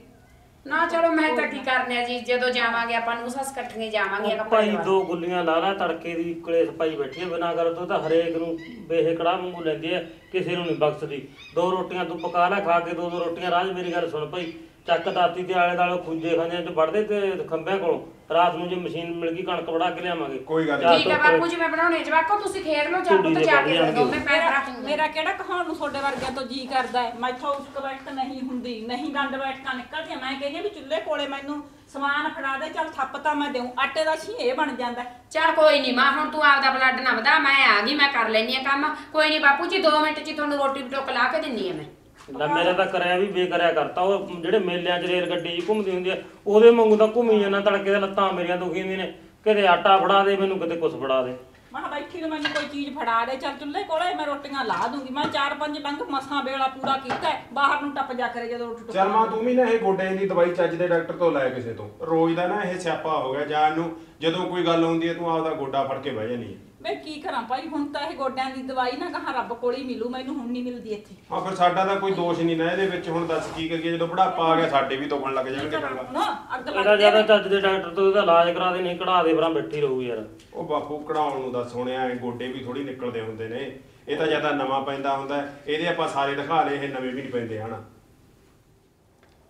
ਨਾ ਚਲੋ ਮੈਂ ਤਾਂ ਕੀ ਕਰਨੇ ਆ ਜੀ ਜਦੋਂ ਜਾਵਾਂਗੇ ਆਪਾਂ ਨੂੰ ਸੱਸ ਇਕੱਠੀਆਂ ਜਾਵਾਂਗੇ ਉਹ ਕੱਪੜੇ ਭਾਈ ਦੋ ਗੁੱਲੀਆਂ ਲਾ ਲਾ ਤੜਕੇ ਦੀ ਕਲੇਸ਼ ਪਾਈ ਬੈਠੀ ਹੈ ਬਿਨਾਂ ਗੱਲ ਤੋਂ ਤਾਂ ਹਰੇਕ ਨੂੰ ਬੇਹੇ ਕੜਾ ਵਾਂਗੂ ਲੈਂਦੀ ਹੈ ਕਿਸੇ ਨੂੰ ਨਹੀਂ ਬਖਸ਼ਦੀ। ਦੋ ਰੋਟੀਆਂ ਤੂੰ ਪਕਾ ਲੈ ਖਾ ਕੇ ਦੋ ਦੋ ਰੋਟੀਆਂ ਰਾਜ ਮੇਰੀ ਗੱਲ ਸੁਣ ਭਾਈ। ਚੱਕ ਦਾਤੀ ਦੇ ਆਲੇ ਦਾਲੇ ਖੁੰਝੇ ਖਾਂਦੇ ਚ ਵੜਦੇ ਤੇ ਖੰਭਿਆਂ ਕੋਲੋਂ। ਰਾਤ ਨੂੰ ਜੇ ਮਸ਼ੀਨ ਮਿਲ ਗਈ ਕਣਕ ਵੜਾ ਕੇ ਲਿਆਵਾਂਗੇ। ਕੋਈ ਗੱਲ ਚਾਰ ਠੀਕ ਹੈ ਬਾਪੂ ਜੀ ਮੈਂ ਬਣਾਉਣੇ ਜਵਾਕੋ ਤੁਸੀਂ ਖੇਡ ਲਓ ਚੱਲ ਕੁੜੀ ਪੁੱਤ ਜਾ ਕੇ ਦੋਵੇਂ ਮੇਰਾ ਮੇਰਾ ਕਿਹੜਾ ਕਹਾਉਣ ਨੂੰ ਤੁਹਾਡੇ ਵਰਗਿਆਂ ਤੋਂ ਜੀ ਕਰਦਾ ਹੈ? ਮੈਥੋਂ ਉਸ ਬੈਠਕ ਨਹੀਂ ਹੁੰਦੀ ਨਹੀਂ ਡੰਡ ਬੈਠਕਾਂ ਨਿਕਲਦੀਆਂ। ਮੈਂ ਕਹਿੰਦੀ ਹਾਂ ਵੀ ਚੁੱਲ੍ਹੇ ਕੋਲੇ ਮੈਨੂੰ ਸਮਾਨ ਫੜਾ ਦੇ ਚੱਲ ਥੱਪ ਤਾਂ ਮੈਂ ਦੇਉ ਆਟੇ ਦਾ ਛੀਏ ਬਣ ਜਾਂਦਾ। ਚੱਲ ਕੋਈ ਨਹੀਂ ਮਾਂ ਹੁਣ ਤੂੰ ਆਪਦਾ ਬਲੱਡ ਨਾ ਵਧਾ ਮੈਂ ਆ ਗਈ ਮੈਂ ਕਰ ਲੈਣੀ ਆ ਕੰਮ। ਕੋਈ ਨਹੀਂ ਬਾਪੂ ਜੀ 2 ਮਿੰਟ ਚ ਤੁਹਾਨੂੰ ਰੋਟੀ ਟੁੱਕ ਲਾ ਕੇ ਦਿੰਨੀ ਆ ਮੈਂ। ਲੈ ਮੇਰਾ ਤਾਂ ਕਰਿਆ ਵੀ ਬੇਕਰਿਆ ਕਰਤਾ ਉਹ ਜਿਹੜੇ ਮੇਲਿਆਂ 'ਚ ਰੇਲ ਗੱਡੀ 'ਚ ਘੁੰਮਦੀ ਹੁੰਦੀ ਆ ਉਹਦੇ ਵਾਂਗੂ ਤਾਂ ਘੁੰਮੀ ਜਾਂਦਾ ਤੜਕੇ ਦੇ ਲੱਤਾਂ ਮੇਰੀਆਂ ਦੁਖੀ ਹੁੰਦੀਆਂ ਨੇ ਕਿਤੇ ਆਟਾ ਫੜਾ ਦੇ ਮੈਨੂੰ ਕਿਤੇ ਕੁਛ ਫੜਾ ਦੇ। ਮੈਂ ਕਿਹਾ ਬੈਠੀ ਨੂੰ ਮੈਨੂੰ ਕੋਈ ਚੀਜ਼ ਫੜਾ ਦੇ ਚੱਲ ਚੁੱਲ੍ਹੇ ਕੋਲੇ ਮੈਂ ਰੋਟੀਆਂ ਲਾ ਦੂੰਗੀ ਮੈਂ ਚਾਰ ਪੰਜ ਡੰਗ ਮਸਾਂ ਵੇਲਾ ਪੂਰਾ ਕੀਤਾ ਹੈ, ਬਾਹਰ ਨੂੰ ਟੱਪ ਜਾ ਕਰੇ ਜਦੋਂ ਉੱਠ ਚੱਲ ਮਾਂ ਤੂੰ ਵੀ ਨਾ ਇਹ ਗੋਡੇ ਦੀ ਦਵਾਈ ਚੱਜ ਦੇ ਡਾਕਟਰ ਤੋਂ ਲੈ ਕਿਸੇ ਤੋਂ। ਰੋਜ਼ ਦਾ ਨਾ ਇਹ ਸਿਆਪਾ ਹੋ ਗਿਆ ਜਾਨ ਨੂੰ ਜਦੋਂ ਕੋਈ ਗੱਲ ਹੁੰਦੀ ਹੈ ਤੂੰ ਆਪਦਾ ਗੋਡਾ ਫੜ ਕੇ ਬਹਿ ਜਾਨੀ ਹੈ। ਮੈਂ ਕੀ ਕਰਾਂ ਭਾਈ? ਹੁਣ ਤਾਂ ਇਹ ਗੋਡਿਆਂ ਦੀ ਦਵਾਈ ਨਾ ਕਹਾ ਰੱਬ ਕੋਲ ਹੀ ਮਿਲੂ ਮੈਨੂੰ ਹੁਣ ਨਹੀਂ ਮਿਲਦੀ ਇੱਥੇ। ਹਾਂ ਫਿਰ ਸਾਡਾ ਤਾਂ ਕੋਈ ਦੋਸ਼ ਨਹੀਂ ਨਾ ਇਹਦੇ ਵਿੱਚ। ਹੁਣ ਦੱਸ ਕੀ ਕਰੀਏ ਜਦੋਂ ਬੁਢਾਪਾ ਆ ਗਿਆ ਸਾਡੇ ਵੀ ਦੁਖਣ ਲੱਗ ਜਾਣਗੇ ਨਾ ਅੱਗ ਇਹਦਾ ਲੱਗ ਜ਼ਿਆਦਾ ਚੱਜ ਦੇ ਡਾਕਟਰ ਤੋਂ ਇਹਦਾ ਇਲਾਜ ਕਰਾ ਦੇ ਨਹੀਂ ਕਢਾ ਦੇ ਭਰਾ ਬੈਠੀ ਰਹੂ ਯਾਰ। ਉਹ ਬਾਪੂ ਕਢਾਉਣ ਨੂੰ ਦੱਸ ਹੁਣਿਆ ਐ ਗੋਡੇ ਵੀ ਥੋੜੀ ਨਿਕਲਦੇ ਹੁੰਦੇ ਨੇ। ਇਹ ਤਾਂ ਜ਼ਿਆਦਾ ਨਵਾਂ ਪੈਂਦਾ ਹੁੰਦਾ ਹੈ। ਇਹਦੇ ਆਪਾਂ ਸਾਰੇ ਦਿਖਾ ਲਏ ਇਹ ਨਵੇਂ ਵੀ ਨਹੀਂ ਪੈਂਦੇ ਹਨ?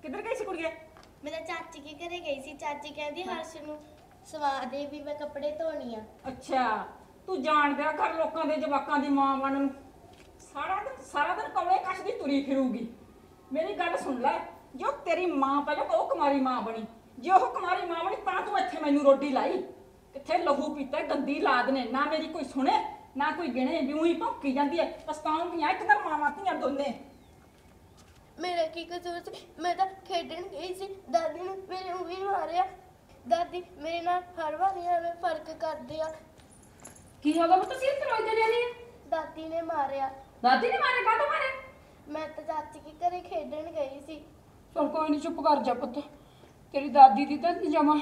ਕਿੱਧਰ ਗਈ ਸੀ ਕੁੜੀਏ? ਮੈਂ ਤਾਂ ਚਾਚੀ ਕੇ ਘਰੇ ਗਈ ਸੀ। ਚਾਚੀ ਕਹਿੰਦੀ ਹਰਸ਼ ਨੂੰ ਸਵਾ ਦੇ ਵੀ ਮੈਂ ਕੱਪੜੇ ਧੋਣੀ ਆ। ਅੱਛਾ। ਤੂੰ ਜਾਣਦਿਆ ਕਰ ਲੋਕਾਂ ਦੇ ਜਵਾਕਾਂ ਦੀ ਮਾਂ ਬਣਨ ਨੂੰ। ਸਾਰਾ ਦਿਨ ਸਾਰਾ ਦਿਨ ਕੌਲੇ ਕੱਛਦੀ ਤੁਰੀ ਫਿਰੂਗੀ। ਮੇਰੀ ਗੱਲ ਸੁਣ ਲੈ, ਜੋ ਤੇਰੀ ਮਾਂ ਪਹਿਲਾਂ ਤਾਂ ਉਹ ਕੁਮਾਰੀ ਮਾਂ ਬਣੀ। ਜੇ ਉਹ ਕੁਮਾਰੀ ਮਾਂ ਬਣੀ ਤਾਂ ਤੂੰ ਇੱਥੇ ਮੈਨੂੰ ਰੋਟੀ ਲਾਈ। ਕਿੱਥੇ ਲਹੂ ਪੀਤਾ, ਗੰਦੀ ਲਾਦ ਨੇ। ਨਾ ਮੇਰੀ ਕੋਈ ਸੁਣੇ, ਨਾ ਕੋਈ ਗਿਣੇ। ਵੀ ਉਹੀ ਭੌਂਕੀ ਜਾਂਦੀ ਹੈ ਪਛਤਾਉਂਦੀਆਂ, ਇੱਕ ਤਾਂ ਮਾਵਾਂ ਧੀਆਂ ਦੋਨੇ। ਮੇਰਾ ਕੀ ਕਸੂਰ ਸੀ? ਮੈਂ ਤਾਂ ਖੇਡਣ ਗਈ ਸੀ। ਦਾਦੀ ਨੇ ਮੇਰੇ ਉਹੀ ਮਾਰਿਆ। ਦਾਦੀ ਮੇਰੇ ਨਾਲ ਹਰ ਵਾਰੀ ਐਵੇਂ ਫ਼ਰਕ ਕਰਦੇ ਆ। ਕੀ ਹੋ ਗਿਆ ਪੁੱਤ? ਸਿਰ ਤੇ ਰੋਈ ਤੇ ਜਾਂਦੀ ਹੈ ਦਾਦੀ ਨੇ ਮਾਰਿਆ। ਦਾਦੀ ਨੇ ਮਾਰੇ ਕਾਹਤੋਂ ਮਾਰੇ ਮੈਂ ਤਾਂ ਚਾਚੀ ਕੇ ਘਰੇ ਖੇਡਣ ਗਈ ਸੀ। ਚਲ ਕੋਈ ਨਹੀਂ ਚੁੱਪ ਕਰ ਜਾ ਪੁੱਤ। ਤੇਰੀ ਦਾਦੀ ਦੀ ਤਾਂ ਜਮਾ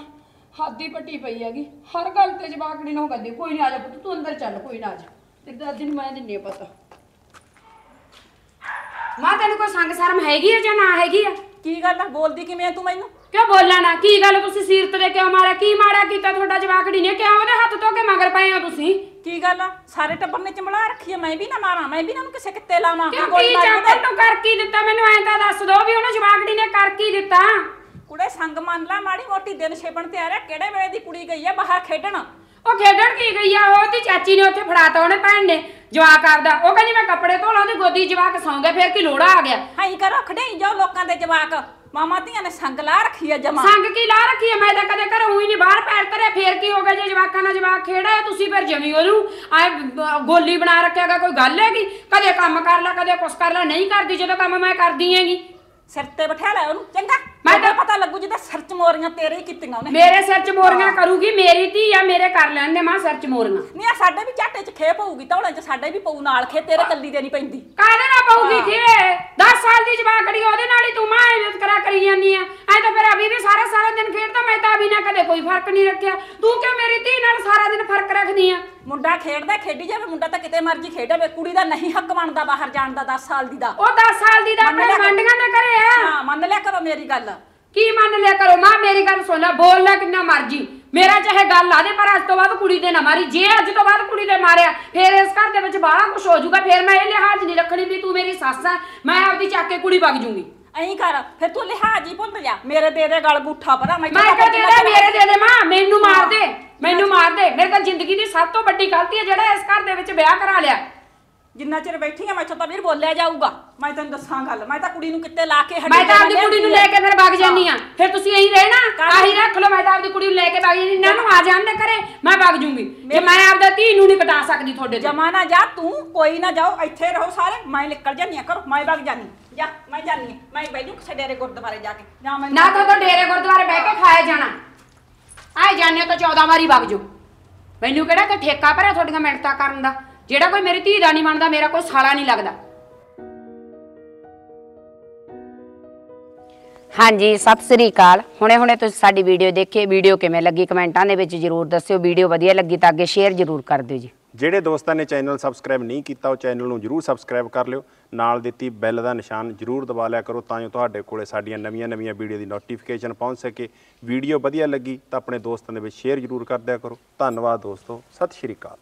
ਹਾਦੀ ਪੱਟੀ ਪਈ ਹੈਗੀ। ਹਰ ਗੱਲ ਤੇ ਜਵਾਕੜੀ ਨੂੰ ਕਹਿੰਦੀ ਕੋਈ ਨਹੀਂ ਆ ਜਾ ਪੁੱਤ ਤੂੰ ਅੰਦਰ ਚੱਲ ਕੋਈ ਨਾ ਆ ਜਾ। ਤੇਰੀ ਦਾਦੀ ਨੂੰ ਮੈਂ ਦਿੰਨੀ ਆ ਪਤਾ। ਮਾਂ ਤੈਨੂੰ ਕੋਈ ਸੰਗ ਸ਼ਰਮ ਹੈਗੀ ਆ ਜਾਂ ਨਾ ਹੈਗੀ ਆ? ਕੀ ਗੱਲ ਆ? ਬੋਲਦੀ ਕਿਵੇਂ ਆ ਤੂੰ ਮੈਨੂੰ? ਕਿਉਂ ਬੋਲਾਂ ਨਾ? ਕੀ ਗੱਲ ਤੁਸੀਂ ਸੀਰਤ ਦੇ ਕਿਉਂ ਮਾਰਿਆ? ਕੀ ਮਾੜਾ ਕੀਤਾ ਤੁਹਾਡਾ ਜਵਾਕੜੀ ਨੇ? ਕਿਉਂ ਉਹਦੇ ਹੱਥ ਧੋ ਕੇ ਮਗਰ ਪਏ ਹੋ ਤੁਸੀਂ? ਕੀ ਗੱਲ ਆ? ਸਾਰੇ ਟੱਬਰ ਨੇ ਚਮੜਾ ਰੱਖੀ ਆ ਮੈਂ ਵੀ ਨਾ ਮਾਰਾਂ ਮੈਂ ਵੀ ਨਾ ਉਹਨੂੰ ਕਿਸੇ ਕਿੱਤੇ ਲਾਵਾਂ ਕਿਉਂ ਗੋਲੀ ਕੀ ਮਾਰੀ ਉਹਦੇ। ਤੂੰ ਕਰ ਕੀ ਦਿੱਤਾ? ਮੈਨੂੰ ਐਂ ਤਾਂ ਦੱਸ ਦੋ ਵੀ ਉਹਨੇ ਜਵਾਕੜੀ ਨੇ ਕਰ ਕੀ ਦਿੱਤਾ? ਕੁੜੇ ਸੰਗ ਮੰਨ ਲਾ ਮਾੜੀ ਮੋਟੀ ਦਿਨ ਛੇਪਣ ਤੇ ਆ ਰਿਹਾ ਕਿਹੜੇ ਵੇਲੇ ਦੀ ਕੁੜੀ ਗਈ ਆ ਬਾਹਰ ਖੇਡਣ? ਉਹ ਖੇਡਣ ਕੀ ਗਈ ਆ? ਉਹ ਤੇ ਚਾਚੀ ਨੇ ਉੱਥੇ ਫੜਾਤਾ ਉਹਨੇ ਭੈਣ ਨੇ ਜਵਾਕ ਆਪਦਾ। ਉਹ ਕਹਿੰਦੀ ਮੈਂ ਕੱਪੜੇ ਧੋ ਲਾਂ ਉਹਦੀ ਗੋਦੀ ਜਵਾਕ ਸੌਂ ਗਿਆ ਫਿਰ ਕੀ ਲੋੜਾ ਆ ਗਿਆ? ਹਾਈ ਕਰੋ ਖੜੇਈ ਜਾਓ ਲੋਕਾਂ ਦੇ ਜਵਾਕ। ਮਾਮਾ ਧੀਆਂ ਨੇ ਸੰਗ ਲਾ ਰੱਖੀ ਆ ਜਮਾ। ਸੰਗ ਕੀ ਲਾ ਰੱਖੀ ਐ ਮੈਂ ਤਾਂ ਕਦੇ ਘਰੋਂ ਹੀ ਨਹੀਂ ਬਾਹਰ ਪੈਰ ਧਰਿਆ। ਫੇਰ ਕੀ ਹੋ ਗਿਆ ਜੇ ਜਵਾਕਾਂ ਨਾਲ ਜਵਾਕ ਖੇੜਾ ਤੁਸੀਂ ਫਿਰ ਜਮੀ ਉਹਨੂੰ ਆਏ ਗੋਲੀ ਬਣਾ ਰੱਖਿਆਗਾ ਕੋਈ ਗੱਲ ਹੈਗੀ? ਕਦੇ ਕੰਮ ਕਰ ਲੈ ਕਦੇ ਕੁਛ ਕਰ ਲੈ। ਨਹੀਂ ਕਰਦੀ ਜਦੋਂ ਕੰਮ ਮੈਂ ਕਰਦੀ ਹੈਗੀ। ਸਿਰ ਤੇ ਬਿਠਾ ਲੈ ਉਹਨੂੰ ਚੰਗਾ। ਮੈਂ ਤਾਂ ਪਤਾ ਲੱਗੂ ਜਿੱਦਾਂ ਸਿਰ ਚ ਮੋਰੀਆਂ ਤੇਰੇ ਹੀ ਕੀਤੀਆਂ ਉਹਨੇ। ਮੇਰੇ ਸਿਰ 'ਚ ਮੋਰੀਆਂ ਕਰੂਗੀ ਮੇਰੀ ਧੀ ਆ ਮੇਰੇ ਕਰ ਲੈਂਦੇ ਮਾਂ ਸਿਰ 'ਚ ਮੋਰੀਆਂ। ਨਹੀਂ ਆ ਸਾਡੇ ਵੀ ਝਾਟੇ ਚ ਖੇ ਪਊਗੀ ਤੌਲੇ ਚ ਸਾਡੇ ਵੀ ਪਊ ਨਾਲ ਖੇ ਤੇਰੇ ਕੱਲੀ ਦੇ ਨਹੀਂ ਪੈਂਦੀ। ਕਾਹਦੇ ਨਾਲ ਪਊਗੀ ਖੇ 10 ਸਾਲ ਦੀ ਜਵਾਕੜੀ ਉਹਦੇ ਨਾਲ ਹੀ ਤੂੰ ਮਾਂ ਇਜ਼ਤ ਕਰਾ ਕਰੀ ਜਾਂਦੀ ਆ। ਐ ਤਾਂ ਫਿਰ ਅਭੀ ਵੀ ਸਾਰਾ ਸਾਰਾ ਦਿਨ ਖੇਡਦਾ ਮੈਂ ਤਾਂ ਅਭੀ ਨਾਲ ਕਦੇ ਕੋਈ ਫ਼ਰਕ ਨਹੀਂ ਰੱਖਿਆ। ਤੂੰ ਕਿਉਂ ਮੇਰੀ ਧੀ ਨਾਲ ਸਾਰਾ ਦਿਨ ਫ਼ਰਕ ਰੱਖਦੀ ਆ? ਮੁੰਡਾ ਖੇਡਦਾ ਖੇਡੀ ਜਾਵੇ ਮੁੰਡਾ ਤਾਂ ਕਿਤੇ ਮਰਜ਼ੀ ਖੇਡਾਵੇ ਕੁੜੀ ਦਾ ਨਹੀਂ ਹੱਕ ਬਣਦਾ ਬਾਹਰ ਜਾਣ ਦਾ 10 ਸਾਲ ਦੀ ਦਾ। ਉਹ 10 ਸਾਲ ਦੀ ਦਾ ਮੰਨ ਆਪਣੇ ਲਿਆ ਕਰੋ। ਗਵਾਂਢੀਆਂ ਦੇ ਘਰੇ ਆ। ਹਾਂ ਮੰਨ ਲਿਆ ਕਰੋ ਮੇਰੀ ਗੱਲ। ਕੀ ਮੰਨ ਲਿਆ ਕਰੋ? ਮਾਂ ਮੇਰੀ ਗੱਲ ਸੁਣ ਲੈ ਬੋਲ ਲੈ ਕਿੰਨਾ ਮਰਜ਼ੀ। ਮੇਰਾ ਚਾਹੇ ਗੱਲ ਲਾ ਦੇ ਪਰ ਅੱਜ ਤੋਂ ਬਾਅਦ ਕੁੜੀ ਦੇ ਨਾ ਮਾਰੀ। ਜੇ ਅੱਜ ਤੋਂ ਬਾਅਦ ਕੁੜੀ ਦੇ ਮਾਰਿਆ ਫੇਰ ਇਸ ਘਰ ਦੇ ਵਿੱਚ ਬਾਹਲਾ ਕੁਝ ਹੋ ਜਾਊਗਾ। ਫੇਰ ਮੈਂ ਇਹ ਲਿਹਾਜ਼ ਨਹੀਂ ਰੱਖਣੀ ਵੀ ਤੂੰ ਮੇਰੀ ਸੱਸ ਆ ਮੈਂ ਆਪਦੀ ਚੱਕ ਕੇ ਕੁੜੀ ਵਗ ਜੂੰਗੀ। ਐਂ ਕਰ ਫਿਰ ਤੂੰ ਲਿਹਾਜ਼ ਹੀ ਭੁੱਲ ਜਾ। ਮੇਰੇ ਦੇ ਦੇ ਗਲ ਬੂਠਾ ਪਰਾ ਮੈਂ ਮੈਂ ਕਿਹਾ ਦੇ ਮੇਰੇ ਦੇ ਦੇ ਮਾਂ ਮੈਨੂੰ ਮਾਰ ਦੇ ਮੈਨੂੰ ਮਾਰ ਦੇ। ਮੇਰੇ ਤਾਂ ਜ਼ਿੰਦਗੀ ਦੀ ਸਭ ਤੋਂ ਵੱਡੀ ਗਲਤੀ ਹੈ ਜਿਹੜਾ ਇਸ ਘਰ ਦੇ ਵਿੱਚ ਵਿਆਹ ਕਰਾ ਲਿਆ। ਜਿੰਨਾ ਚਿਰ ਬੈਠੀ ਆ ਮੈਥੋਂ ਤਾਂ ਵੀਰ ਬੋਲਿਆ ਜਾਊਗਾ। ਮੈਂ ਤੈਨੂੰ ਦੱਸਾਂ ਗੱਲ ਮੈਂ ਤਾਂ ਕੁੜੀ ਨੂੰ ਕਿੱਤੇ ਲਾ ਕੇ ਮੈਂ ਤਾਂ ਆਪਦੀ ਕੁੜੀ ਨੂੰ ਲੈ ਕੇ ਫਿਰ ਵਗ ਜਾਨੀ ਆ। ਫਿਰ ਤੁਸੀਂ ਇਹੀ ਰਹਿਣਾ? ਆਹੀ ਰੱਖ ਲਓ ਮੈਂ ਤਾਂ ਆਪਦੀ ਕੁੜੀ ਨੂੰ ਲੈ ਕੇ ਵਗ ਜਾਨੀ ਇਹਨਾਂ ਨੂੰ ਆ ਜਾਣ ਦੇ ਘਰੇ ਮੈਂ ਵਗ ਜੂੰਗੀ। ਜੇ ਮੈਂ ਆਪਦਾ ਧੀ ਨੂੰ ਨਹੀਂ ਕਟਾ ਸਕਦੀ ਤੁਹਾਡੇ ਤੋਂ। ਜਮਾ ਨਾ ਜਾ ਤੂੰ ਕੋਈ ਨਾ ਜਾਓ ਇੱਥੇ ਰਹੋ ਸਾਰੇ ਮੈਂ ਨਿਕਲ ਜਾਨੀ ਆ ਕਰੋ ਮੈਂ ਵਗ ਜਾਨੀ ਜਾ ਮੈਂ ਜਾਨੀ। ਮੈਂ ਬੈਜੂ ਕਿਸੇ ਡੇਰੇ ਗੁਰਦੁਆਰੇ ਜਾ ਕੇ। ਨਾ ਮੈਂ ਨਾ ਤਾਂ ਡੇਰੇ ਗੁਰਦੁਆਰੇ ਬਹਿ ਕੇ ਖਾਇਆ ਜਾਣਾ। ਆਏ ਜਾਣੇ ਤਾਂ 14 ਵਾਰੀ ਵਗ ਜਾਓ। ਮੈਨੂੰ ਕਿਹੜਾ ਕਿ ਠੇਕਾ ਭਰਿਆ ਤੁਹਾਡੀਆਂ ਮਿਹਨਤਾਂ ਕਰਨ ਦਾ? ਜਿਹੜਾ ਕੋਈ ਮੇਰੀ ਧੀ ਦਾ ਨਹੀਂ ਮੰਨਦਾ ਮੇਰਾ ਕੋਈ ਸਾਲਾ ਨਹੀਂ ਲੱਗਦਾ। ਹਾਂਜੀ ਸਤਿ ਸ੍ਰੀ ਅਕਾਲ। ਹੁਣੇ ਹੁਣੇ ਤੁਸੀਂ ਸਾਡੀ ਵੀਡੀਓ ਦੇਖੀ ਵੀਡੀਓ ਕਿਵੇਂ ਲੱਗੀ ਕਮੈਂਟਾਂ ਦੇ ਵਿੱਚ ਜਰੂਰ ਦੱਸਿਓ ਵੀਡੀਓ ਵਧੀਆ ਲੱਗੀ ਤਾਂ ਅੱਗੇ ਸ਼ੇਅਰ ਜਰੂਰ ਕਰ ਦਿਓ ਜੀ। ਜਿਹੜੇ ਦੋਸਤਾਂ ਨੇ ਚੈਨਲ ਸਬਸਕ੍ਰਾਈਬ ਨਹੀਂ ਕੀਤਾ ਉਹ ਚੈਨਲ ਨੂੰ ਜਰੂਰ ਸਬਸਕ੍ਰਾਈਬ ਕਰ ਲਿਓ। ਨਾਲ ਦਿੱਤੀ ਬੈਲ ਦਾ ਨਿਸ਼ਾਨ ਜਰੂਰ ਦਬਾ ਲਿਆ ਕਰੋ ਤਾਂ ਜੋ ਤੁਹਾਡੇ ਕੋਲੇ ਸਾਡੀਆਂ ਨਵੀਆਂ-ਨਵੀਆਂ ਵੀਡੀਓ ਦੀ ਨੋਟੀਫਿਕੇਸ਼ਨ ਪਹੁੰਚ ਸਕੇ। ਵੀਡੀਓ ਵਧੀਆ ਲੱਗੀ ਤਾਂ ਆਪਣੇ ਦੋਸਤਾਂ ਦੇ ਵਿੱਚ ਸ਼ੇਅਰ ਜਰੂਰ ਕਰ ਦਿਆ ਕਰੋ। ਧੰਨਵਾਦ ਦੋਸਤੋ ਸਤਿ ਸ਼੍ਰੀ ਅਕਾਲ।